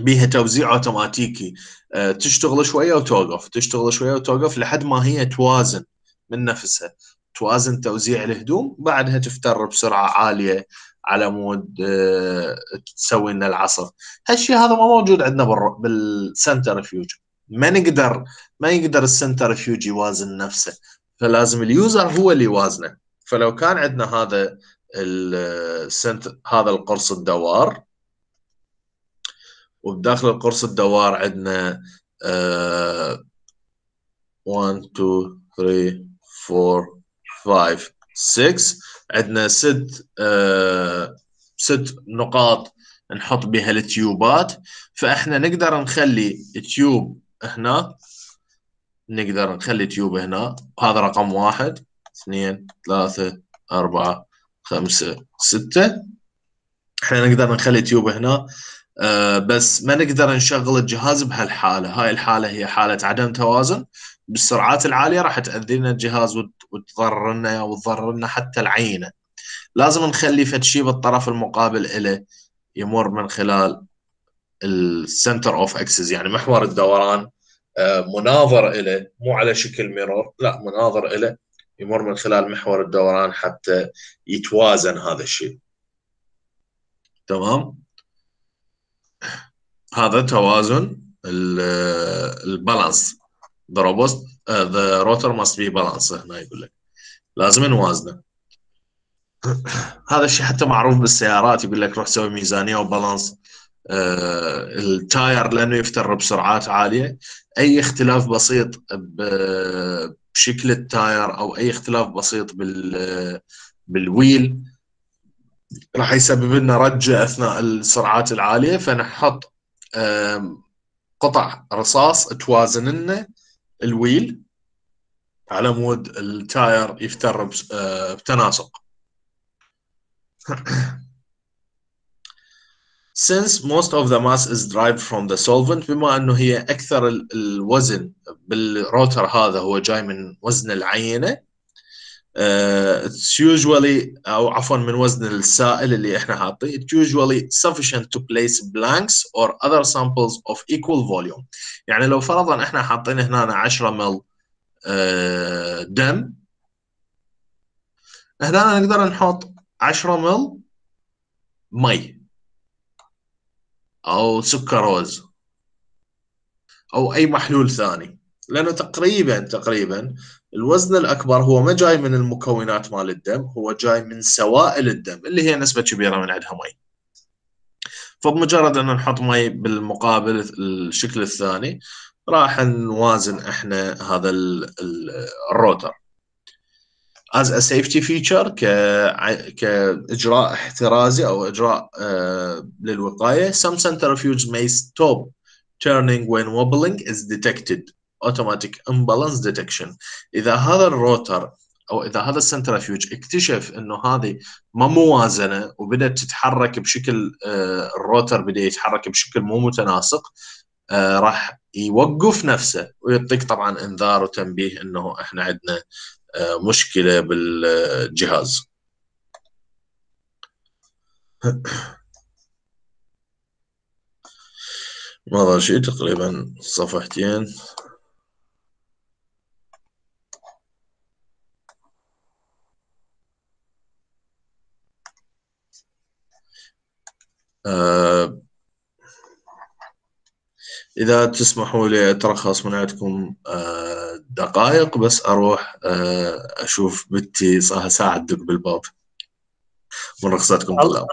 بيها توزيع أوتوماتيكي. آه، تشتغل شوية وتوقف. تشتغل شوية وتوقف لحد ما هي توازن من نفسها. توازن توزيع الهدوم بعدها تفتر بسرعة عالية على مود آه، تسوي لنا العصر. هالشيء هذا ما موجود عندنا بالر- بال centrifuge ما نقدر ما يقدر ال centrifuge يوازن نفسه. فلازم ال user هو اللي يوازنه. فلو كان عندنا هذا السنت هذا القرص الدوار وبداخل القرص الدوار عندنا آه 1 2 3 4 5 6 عندنا ست آه ست نقاط نحط بها التيوبات. فإحنا نقدر نخلي tube هنا نقدر نخلي tube هنا. هذا رقم واحد. اثنين ثلاثة أربعة خمسة ستة. إحنا نقدر نخلي tube هنا. آه بس ما نقدر نشغل الجهاز بهالحالة. هاي الحالة هي حالة عدم توازن. بالسرعات العالية راح تأذي لنا الجهاز وت- وتضرر لنا وتضرر لنا حتى العينة. لازم نخلي فد شيء بالطرف المقابل إله يمر من خلال ال center of axis يعني محور الدوران آه، مناظر إله مو على شكل mirror لا مناظر إله يمر من خلال محور الدوران حتى يتوازن هذا الشيء. تمام؟ هذا توازن ال balance the robust uh, the rotor must be balanced. هنا يقول لك. لازم نوازنه. [COUGHS] هذا الشيء حتى معروف بالسيارات. يقول لك روح سوي ميزانية و balance آه ال tire لأنه يفتر بسرعات عالية. أي اختلاف بسيط بشكل ال tire أو أي اختلاف بسيط بال بال wheel راح يسبب لنا رجة أثناء السرعات العالية. فنحط قطع رصاص توازن لنا. الويل على مود ال tire يفتر آه، بتناسق. Since most of the mass is derived from the solvent بما أنه هي أكثر ال- الوزن بال rotor هذا هو جاي من وزن العينة it's usually أو عفوا من وزن السائل اللي إحنا حاطيه it's usually sufficient to place blanks or other samples of equal volume. يعني لو فرضا إحنا حاطين هنا 10 مل آه، دم هنا نقدر نحط 10 مل مي أو سكروز أو أي محلول ثاني. لأنه تقريبا تقريبا الوزن الأكبر هو ما جاي من المكونات مال الدم هو جاي من سوائل الدم اللي هي نسبة كبيرة من عندها مي. فبمجرد أن نحط مي بالمقابل الشكل الثاني راح نوازن إحنا هذا ال- ال- ال rotor. As a safety feature ك كاجراء احترازي أو إجراء آه للوقاية some centrifuge may stop turning when wobbling is detected. Automatic imbalance detection. إذا هذا ال rotor أو إذا هذا ال centrifuge اكتشف إنه هذه ما موازنة وبدأت تتحرك بشكل آه ال rotor بدأ يتحرك بشكل مو متناسق آه راح يوقف نفسه ويعطيك طبعا إنذار وتنبيه إنه إحنا عندنا آه مشكلة بالجهاز. [COUGHS] ما شيء تقريبا صفحتين. آه إذا تسمحوا لي أترخص من عندكم آه دقائق بس أروح آه أشوف بنتي صار ساعة تدق بالباب. من رخصتكم طلاب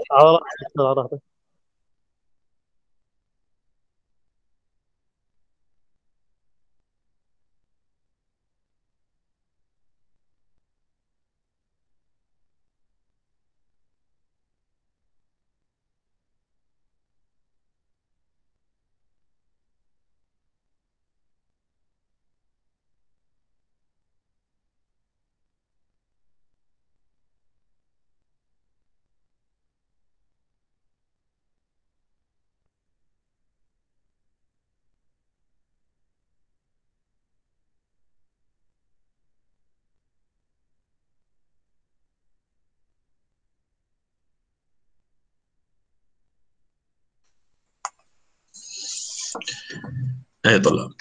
اي طلاب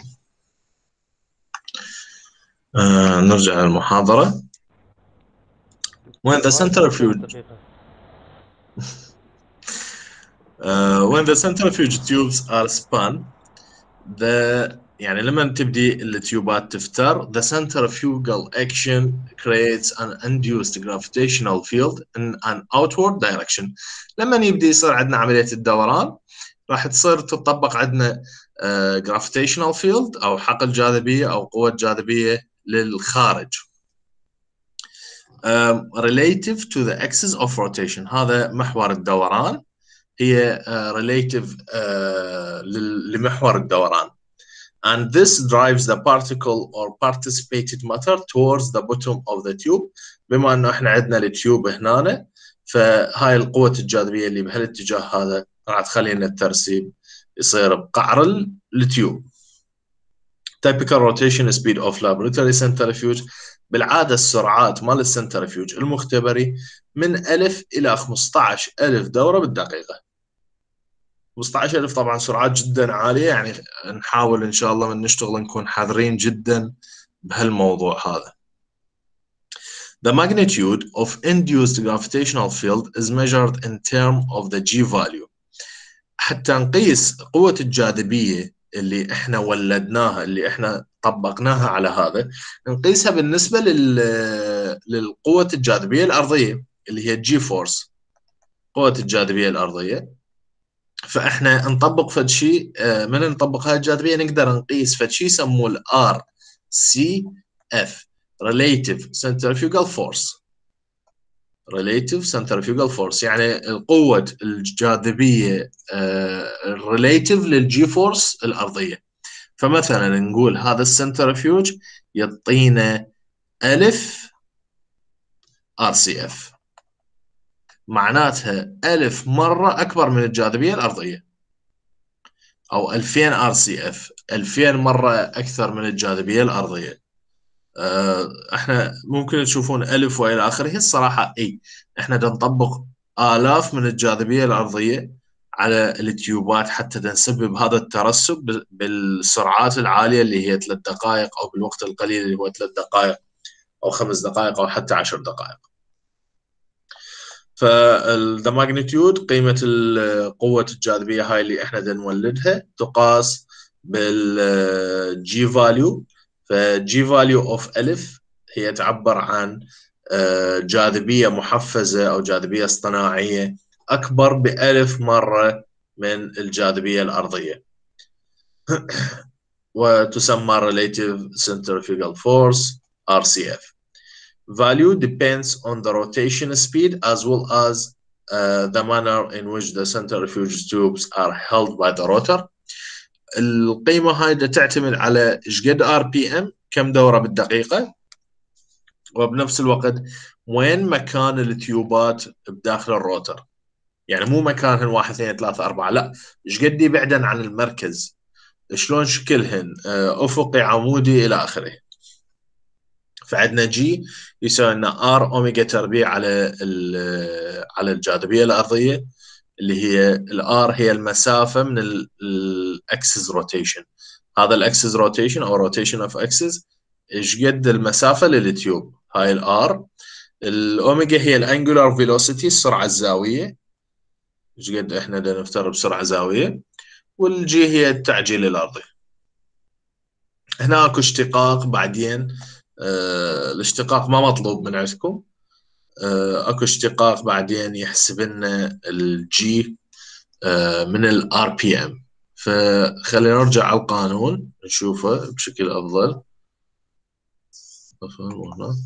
آه نرجع للمحاضرة when the centrifuge uh, when the centrifuge tubes are spun the يعني لما تبدي التيوبات تفتر the centrifugal action creates an induced gravitational field in an outward direction لما يبدي يصير عندنا عملية الدوران راح تصير تطبق عندنا gravitational uh, field أو حقل جاذبية أو قوة جاذبية للخارج. um, relative to the axis of rotation. هذا محور الدوران. هي uh, relative uh, لمحور الدوران. And this drives the particle or participated matter towards the bottom of the tube. بما إنه إحنا عندنا ال tube هنا فهاي القوة الجاذبية اللي بهالاتجاه هذا راح تخلي لنا الترسيب يصير بقعر التيوب. Typical rotation speed of laboratory centrifuge. بالعادة السرعات مال ال centrifuge المختبري من 1000 إلى 15000 دورة بالدقيقة. 15000 طبعا سرعات جدا عالية يعني نحاول إن شاء الله من نشتغل نكون حذرين جدا بهالموضوع هذا. The magnitude of induced gravitational field is measured in term of the G value. حتى نقيس قوة الجاذبية اللي إحنا ولدناها اللي إحنا طبقناها على هذا نقيسها بالنسبة لل... للقوة الجاذبية الأرضية اللي هي ال G force قوة الجاذبية الأرضية. فإحنا نطبق فد شيء من نطبق هاي الجاذبية؟ نقدر نقيس فد شيء يسموه ال R C F relative centrifugal force. Relative centrifugal force. يعني قوة الجاذبية relative لل G force الأرضية. فمثلا نقول هذا ال centrifuge يعطينا ألف RCF. معناتها ألف مرة أكبر من الجاذبية الأرضية. أو 2000 RCF. 2000 مرة أكثر من الجاذبية الأرضية. إحنا ممكن تشوفون ألف وإلى آخره. الصراحة أي إحنا نطبق آلاف من الجاذبية الأرضية على ال tubeات حتى نسبب هذا الترسب بالسرعات العالية اللي هي ثلاث دقائق أو بالوقت القليل اللي هو ثلاث دقائق أو خمس دقائق أو حتى عشر دقائق. ف the magnitude قيمة قوة الجاذبية هاي اللي إحنا نولدها تقاس بال G value ف G value of ألف هي تعبر عن جاذبية محفزة أو جاذبية اصطناعية أكبر بألف مرة من الجاذبية الأرضية وتسمى Relative Centrifugal Force RCF Value depends on the rotation speed as well as uh, the manner in which the centrifuge tubes are held by the rotor القيمة هاي تعتمد على إيش قد RPM كم دورة بالدقيقة. وبنفس الوقت وين مكان ال tubeات بداخل ال rotor. يعني مو مكانهن واحد اثنين ثلاثة أربعة لا. إيش قد يبعدن عن المركز. شلون شكلهن أفقي عمودي إلى آخره. فعندنا G يساوي لنا R omega تربيع على على الجاذبية الأرضية. اللي هي ال R هي المسافة من ال axis rotation هذا ال axis rotation أو rotation of axis إيش قد المسافة لل tube؟ هاي ال R ال omega هي ال angular velocity السرعة الزاوية. إيش قد إحنا نفترض بسرعة زاوية؟ وال G هي التعجيل الأرضي. هنا اكو اشتقاق بعدين آه الاشتقاق ما مطلوب من عندكم. اكو اشتقاق بعدين يحسب لنا ال G آه من ال RPM فخلينا نرجع على القانون نشوفه بشكل أفضل. هنا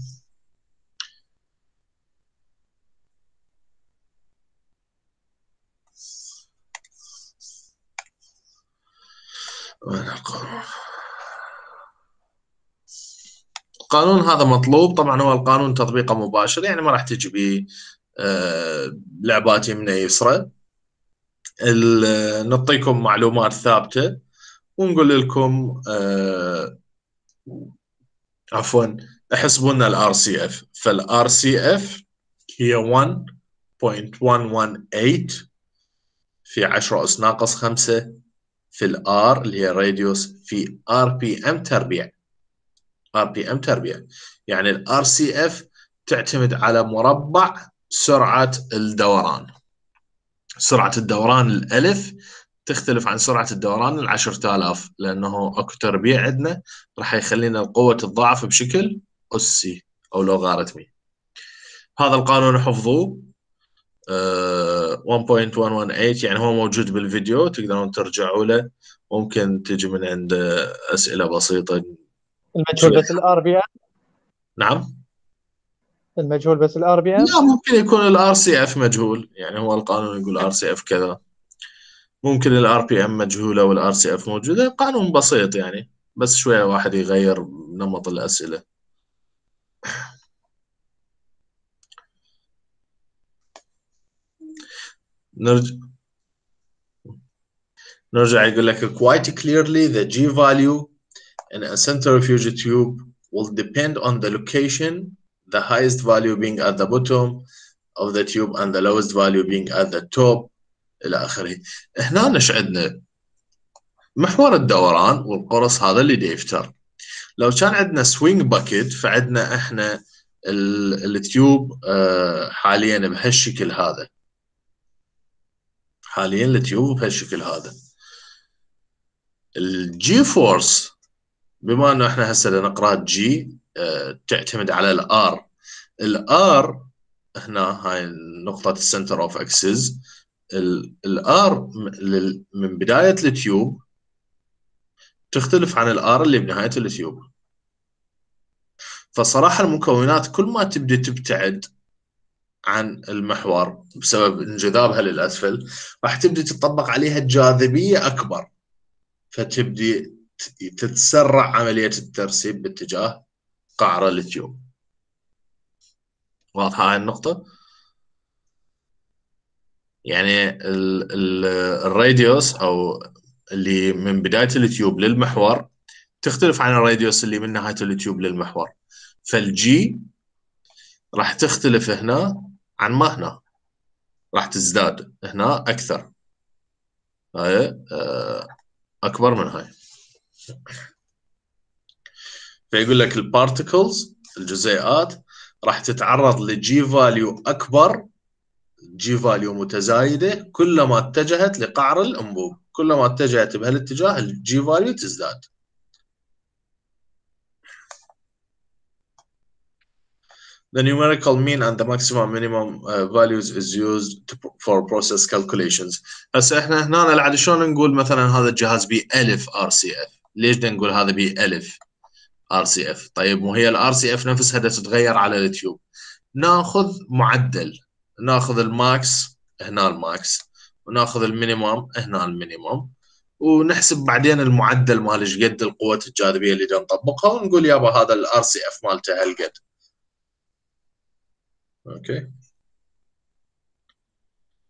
وين القانون؟ القانون هذا مطلوب. طبعا هو القانون تطبيقه مباشر يعني ما راح تجي ب لعبات يمنى يسرى. نعطيكم معلومات ثابتة ونقول لكم آه عفوا احسبوا لنا ال RCF فال RCF هي 1.118 في 10 اس ناقص 5 في ال R اللي هي radius في RPM تربيع. RPM تربيع يعني ال RCF تعتمد على مربع سرعة الدوران. سرعة الدوران الألف تختلف عن سرعة الدوران ال 10000 لأنه أكو تربيع عندنا راح يخلينا القوة تتضاعف بشكل أسي أو لوغاريتمي هذا القانون حفظوه آه، 1.118 يعني هو موجود بالفيديو تقدرون ترجعوا له. ممكن تجي من عند أسئلة بسيطة المجهول بس ال RPM نعم. المجهول بس ال RPM لا ممكن يكون ال RCF مجهول. يعني هو القانون يقول RCF كذا. ممكن ال RPM مجهولة وال RCF موجودة. قانون بسيط يعني. بس شوية واحد يغير نمط الأسئلة. نرجع نرجع يقول لك quite clearly the G value in a centrifuge tube will depend on the location the highest value being at the bottom of the tube and the lowest value being at the top. إلى آخره. هنا نش عندنا محور الدوران والقرص هذا اللي دي يفتر لو كان عندنا swing bucket فعندنا إحنا ال- ال tube آه، حاليا بهالشكل هذا. حاليا ال tube بهالشكل هذا. ال G force بما أنه إحنا هسه نقرأ G تعتمد على ال R ال R هنا هاي نقطة ال center of axis الار من بداية التيوب تختلف عن الار اللي بنهاية التيوب فصراحة المكونات كل ما تبدي تبتعد عن المحور بسبب انجذابها للأسفل راح تبدي تطبق عليها الجاذبية أكبر. فتبدي تتسرع عملية الترسيب باتجاه قعر ال tube واضحة هاي النقطة؟ يعني ال ال ال radius أو اللي من بداية ال tube للمحور تختلف عن ال radius اللي من نهاية ال tube للمحور. فال G راح تختلف هنا عن ما هنا. راح تزداد هنا أكثر. هاي آه، أكبر من هاي. فيقول لك ال particles الجزيئات راح تتعرض ل G value أكبر G value متزايدة كلما اتجهت لقعر الأنبوب كلما اتجهت بهالاتجاه ال G value تزداد The numerical mean and the maximum minimum uh, values is used to, for process calculations. هسه إحنا هنا العاد شلون نقول مثلا هذا الجهاز بي ألف RCF ليش بدنا نقول هذا بي ألف RCF طيب مو هي ال RCF نفسها تتغير على ال tube. ناخذ معدل. ناخذ ال max هنا ال max وناخذ ال minimum هنا ال minimum ونحسب بعدين المعدل مال إيش قد القوة الجاذبية اللي نطبقها ونقول يابا هذا ال RCF مالته هالقد okay.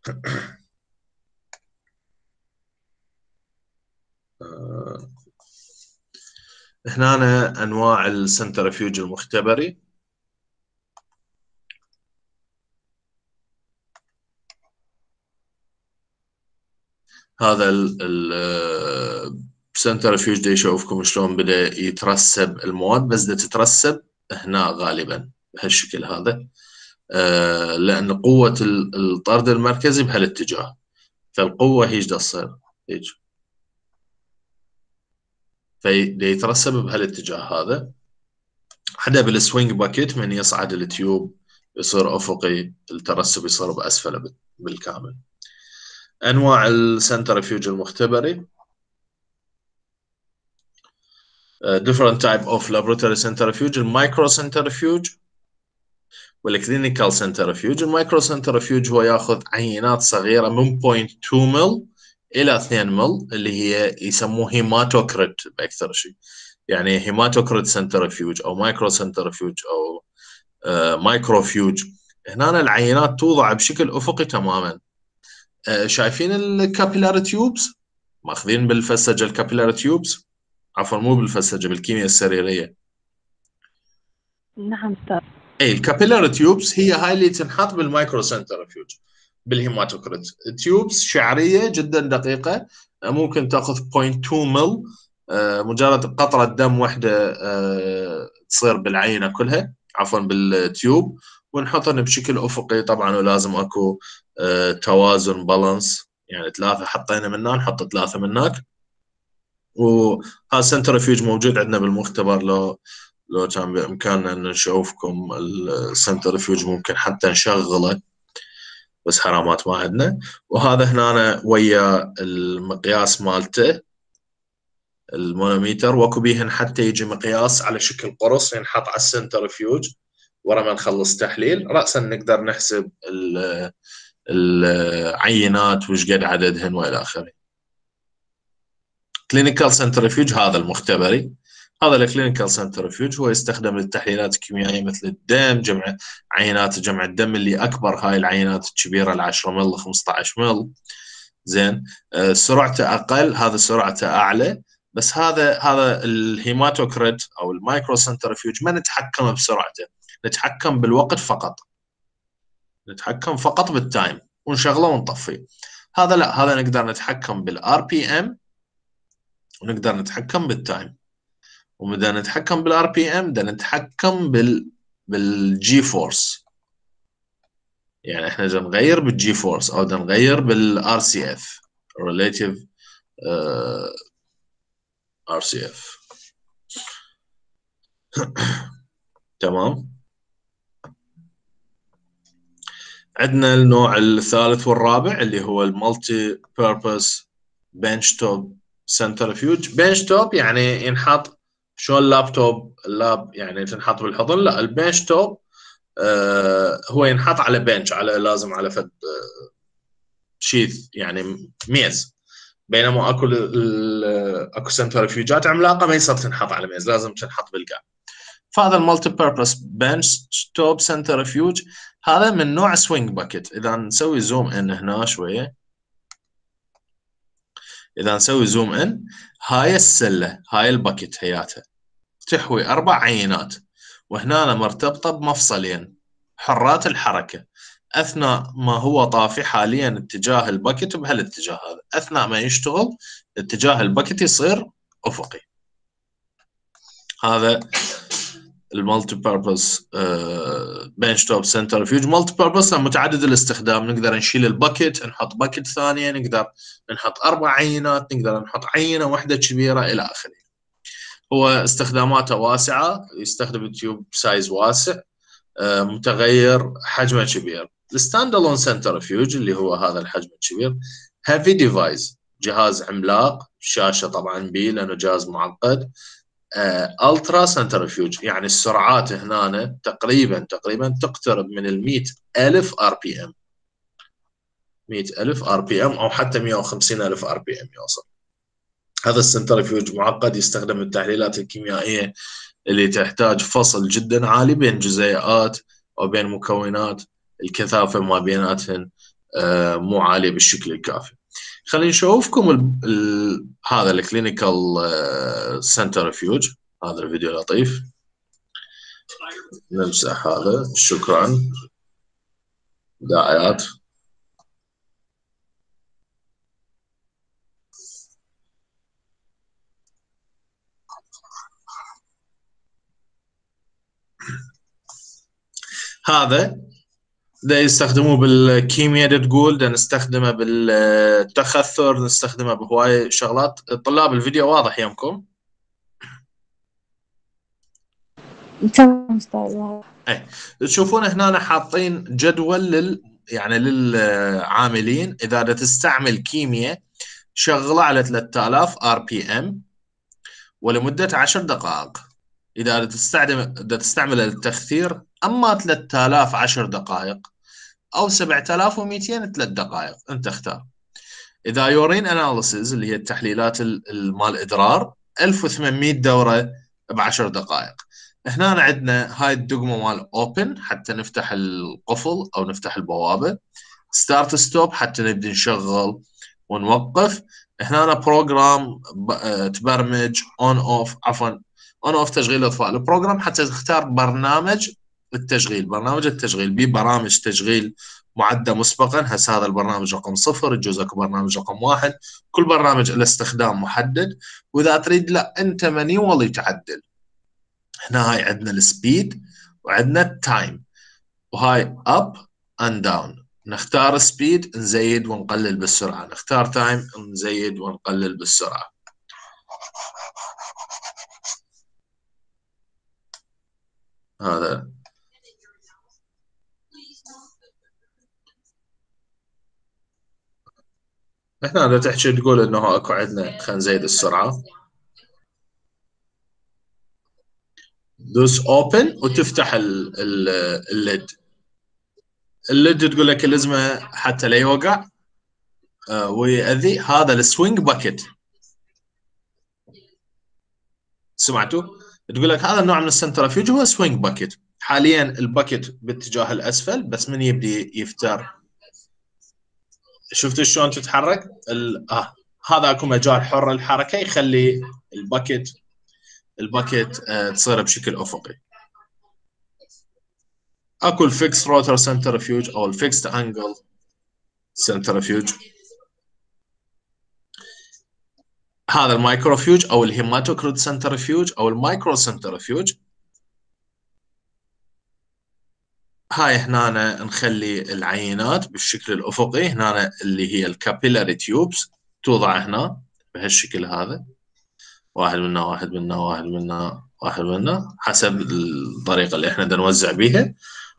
[CLEARS THROAT] آه. هنا أنواع ال centrifuge المختبري. هذا ال centrifuge يشوفكم شلون بدأ يترسب المواد بس ده تترسب هنا غالبا بهالشكل هذا آه لأن قوة الطرد المركزي بهالاتجاه. فالقوة هيج دا تصير؟ هيج فيترسب بهالاتجاه هذا. حدا بال swing bucket من يصعد ال tube يصير أفقي الترسب يصير باسفله بالكامل. أنواع ال centrifuge المختبري. Uh, different type of laboratory centrifuge ال micro centrifuge وال clinical centrifuge. ال micro centrifuge هو ياخذ عينات صغيرة من 0.2 مل إلى 2 مل اللي هي يسموه hematocrit بأكثر شيء. يعني hematocrit centrifuge أو micro centrifuge أو آه microfuge هنا العينات توضع بشكل أفقي تماما. آه شايفين ال capillary tubes ماخذين بالفسجة ال capillary tubes عفوا مو بالفسجة بالكيمياء السريرية. نعم أستاذ. اي ال capillary tubes هي هاي اللي تنحط بال micro centrifuge بال hematocrit tubes شعرية جدا دقيقة آه، ممكن تأخذ 0.2 مل آه، مجرد قطرة دم واحدة آه، تصير بالعينة كلها عفوا بال tube. ونحطهم بشكل أفقي طبعا ولازم أكو توازن balance يعني ثلاثة حطينا من هنا نحط ثلاثة من هناك. وهذا centrifuge موجود عندنا بالمختبر لو لو كان بإمكاننا ان نشوفكم ال centrifuge ممكن حتى نشغله. بس حرامات ما عندنا وهذا هنا ويا المقياس مالته المونوميتر. واكو بيهن حتى يجي مقياس على شكل قرص ينحط على ال centrifuge ورا ما نخلص تحليل. راسا نقدر نحسب ال- العينات وش قد عددهن وإلى آخره. clinical centrifuge هذا المختبري. هذا ال clinical centrifuge هو يستخدم للتحليلات الكيميائية مثل الدم جمع عينات جمع الدم اللي أكبر هاي العينات الكبيرة ال 10 مل 15 مل. زين. آه، سرعته أقل هذا سرعته أعلى بس هذا هذا ال hematocrit أو ال micro centrifuge ما نتحكم بسرعته نتحكم بالوقت فقط. نتحكم فقط بال time ونشغله ونطفيه. هذا لا هذا نقدر نتحكم بال RPM ونقدر نتحكم بال time وبدنا نتحكم بال RPM بدنا نتحكم بال بال G-force يعني إحنا بدنا نغير بال G-force أو بدنا نغير بال RCF relative RCF تمام؟ عندنا النوع الثالث والرابع اللي هو ال multipurpose benchtop centrifuge benchtop يعني ينحط شو ال laptop ال lap يعني تنحط بالحضن؟ لا ال benchtop آه هو ينحط على bench على لازم على فد آه شيث يعني ميز. بينما أكو أكو centrifuge ات عملاقة ما يصير تنحط على ميز لازم تنحط بالقاع. فهذا ال multipurpose benchtop centrifuge هذا من نوع swing bucket إذا نسوي zoom in هنا شوية. إذا نسوي zoom in هاي السلة هاي ال bucket هياتها تحوي أربع عينات وهنا مرتبطة بمفصلين حرات الحركة أثناء ما هو طافي حاليا اتجاه ال bucket بهالاتجاه هذا أثناء ما يشتغل اتجاه ال bucket يصير أفقي. هذا ال multipurpose benchtop centrifuge multipurpose متعدد الاستخدام نقدر نشيل ال bucket نحط bucket ثانية نقدر نحط أربع عينات نقدر نحط عينة واحدة كبيرة إلى آخره. هو استخداماته واسعة يستخدم ال tube size واسع آه، متغير حجمه كبير. ال standalone centrifuge اللي هو هذا الحجم الكبير heavy device جهاز عملاق شاشة طبعا بي لأنه جهاز معقد. ultracentrifuge يعني السرعات هنا تقريبا تقريبا تقترب من ال 100 ألف RPM. 100 ألف RPM أو حتى 150 ألف RPM يوصل. هذا ال centrifuge معقد يستخدم التحليلات الكيميائية اللي تحتاج فصل جدا عالي بين جزيئات أو بين مكونات الكثافة ما بيناتهن آه، مو عالية بالشكل الكافي. خلينا نشوفكم ال... ال... هذا ال clinical centrifuge هذا الفيديو لطيف. نمسح هذا. شكرا. دعايات هذا ده يستخدموه بالكيمياء ده تقول ده نستخدمه بالتخثر نستخدمه بهواي شغلات. طلاب الفيديو واضح يمكم تمام أستاذ واضح. تشوفون هنا حاطين جدول لل يعني للعاملين. إذا بدك تستعمل كيمياء شغله على 3000 RPM ولمدة 10 دقائق. إذا بدك تستخدم بدك تستعمل التخثير أما 3000 10 دقائق أو 7200 3 دقائق أنت اختار. إذا urine analysis اللي هي التحليلات ال- ال- مال إدرار 1800 دورة ب 10 دقائق. هنا عندنا هاي الدقمة مال open حتى نفتح القفل أو نفتح البوابة. start stop حتى نبدأ نشغل ونوقف. هنا program تبرمج on off عفوا on off تشغيل الاطفاء ال program حتى تختار برنامج التشغيل برنامج التشغيل بيه برامج تشغيل معدة مسبقا. هسه هذا البرنامج رقم صفر يجوز أكو برنامج رقم واحد. كل برنامج له استخدام محدد وإذا تريد لا أنت manual تعدل هنا هاي عندنا ال speed وعندنا ال time. وهاي up and down نختار speed نزيد ونقلل بالسرعة. نختار time نزيد ونقلل بالسرعة. هذا إحنا اذا تحكي تقول إنه أكو عندنا خلينا نزيد السرعة. دوس open وتفتح ال lid ال lid تقول لك إلزمه حتى لا يوقع. آه، ويأذي. هذا ال swing bucket سمعتوا؟ تقول لك هذا النوع من ال centrifuge هو swing bucket حاليا ال bucket باتجاه الأسفل بس من يبدي يفتر شفتوا شلون تتحرك؟ آه. هذا اكو مجال حر الحركة يخلي ال bucket ال bucket آه تصير بشكل افقي. اكو ال fixed rotor centrifuge أو ال fixed angle centrifuge هذا ال microfuge أو ال hematocrit centrifuge أو ال microcentrifuge هاي هنا نخلي العينات بالشكل الأفقي هنا اللي هي ال capillary tubes توضع هنا بهالشكل هذا. واحد منا واحد منا واحد منا واحد منا حسب الطريقة اللي إحنا بدنا نوزع بيها.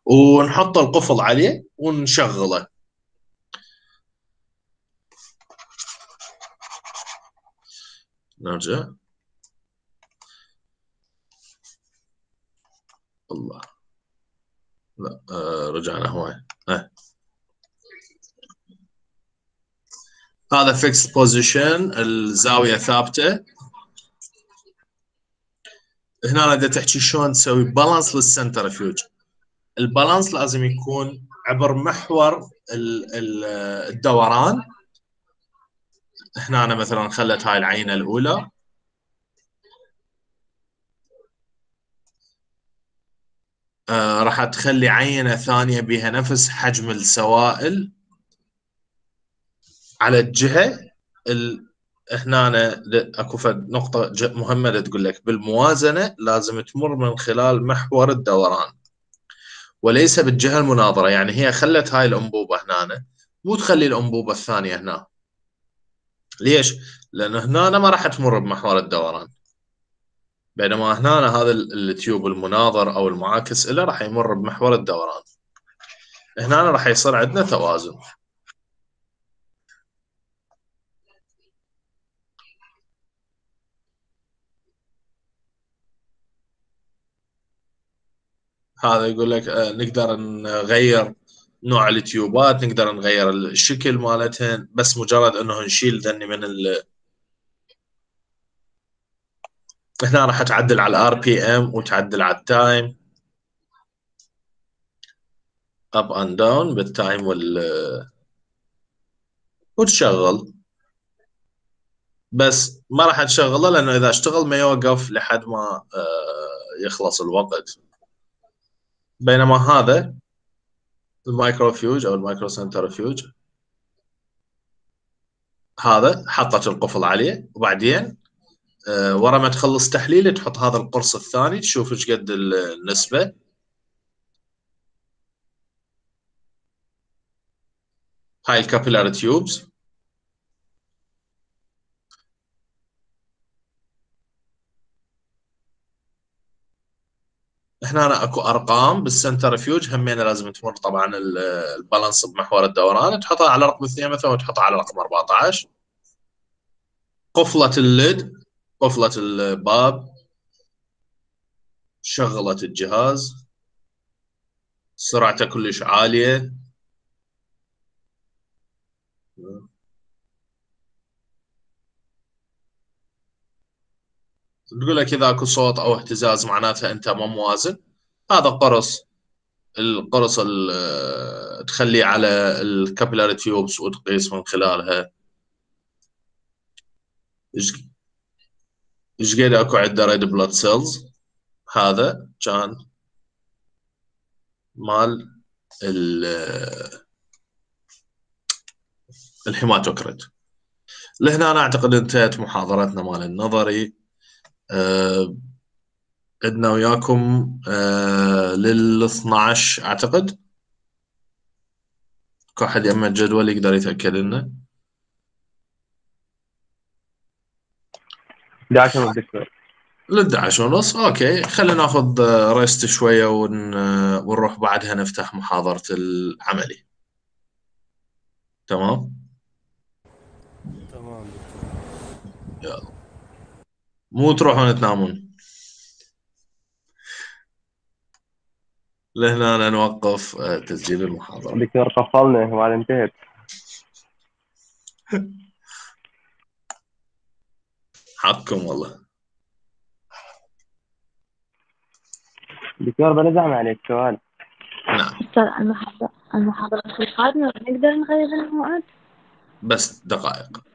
ونحط القفل عليه ونشغله. نرجع. الله. لا آه رجعنا هواي. آه. هذا fixed position الزاوية ثابتة. هنا بدها تحكي شلون تسوي balance لل centrifuge ال balance لازم يكون عبر محور الدوران. هنا أنا مثلا خلت هاي العينة الأولى. آه راح تخلي عينة ثانية بها نفس حجم السوائل على الجهة ال... هنا أكو نقطة مهمة تقول لك. بالموازنة لازم تمر من خلال محور الدوران. وليس بالجهة المناظرة. يعني هي خلت هاي الأنبوبة هنا. مو تخلي الأنبوبة الثانية هنا. ليش؟ لأن هنا ما راح تمر بمحور الدوران. بينما هنا هذا التيوب المناظر أو المعاكس له راح يمر بمحور الدوران. هنا راح يصير عندنا توازن. هذا يقول لك آه، نقدر نغير نوع التيوبات نقدر نغير الشكل مالتهن بس مجرد أنه نشيل ذني من ال هنا راح تعدل على ال RPM وتعدل على ال time up and down بال time وال وتشغل. بس ما راح تشغله لأنه إذا اشتغل ما يوقف لحد ما آه، يخلص الوقت. بينما هذا ال microfuge أو ال micro centrifuge هذا حطت القفل عليه وبعدين ورا ما تخلص تحليل تحط هذا القرص الثاني تشوف إيش قد النسبة. هاي ال capillary tubes هنا أكو أرقام بال centrifuge همين لازم تمر طبعا البالانس بمحور الدوران تحطها على رقم اثنين مثلا وتحطها على رقم 14 قفلة الليد قفله الباب شغلت الجهاز سرعته كلش عالية. تقول لك إذا أكو صوت أو اهتزاز معناتها أنت ما موازن. هذا قرص القرص تخليه على ال capillary tubes وتقيس من خلالها. إيش قد اكو عنده red blood cells هذا كان مال ال ال hematocrit. لهنا أنا أعتقد انتهت محاضرتنا مال النظري. أه وياكم أه لل 12 أعتقد. كل واحد يما الجدول يقدر يتأكد لنا 11 ونص دكتور لل 11 ونص. أوكي خلينا ناخذ ريست شوية ون... ونروح بعدها نفتح محاضرة العملي. تمام؟ تمام. يلا. مو تروحون تنامون. لهنا نوقف آه، تسجيل المحاضرة. دكتور قفلنا وبعد انتهت. [LAUGHS] حقكم والله. دكتور بنزعم عليك سؤال. نعم. أستاذ المحاضرة المحاضرة القادمة نقدر نغير الموعد بس دقائق.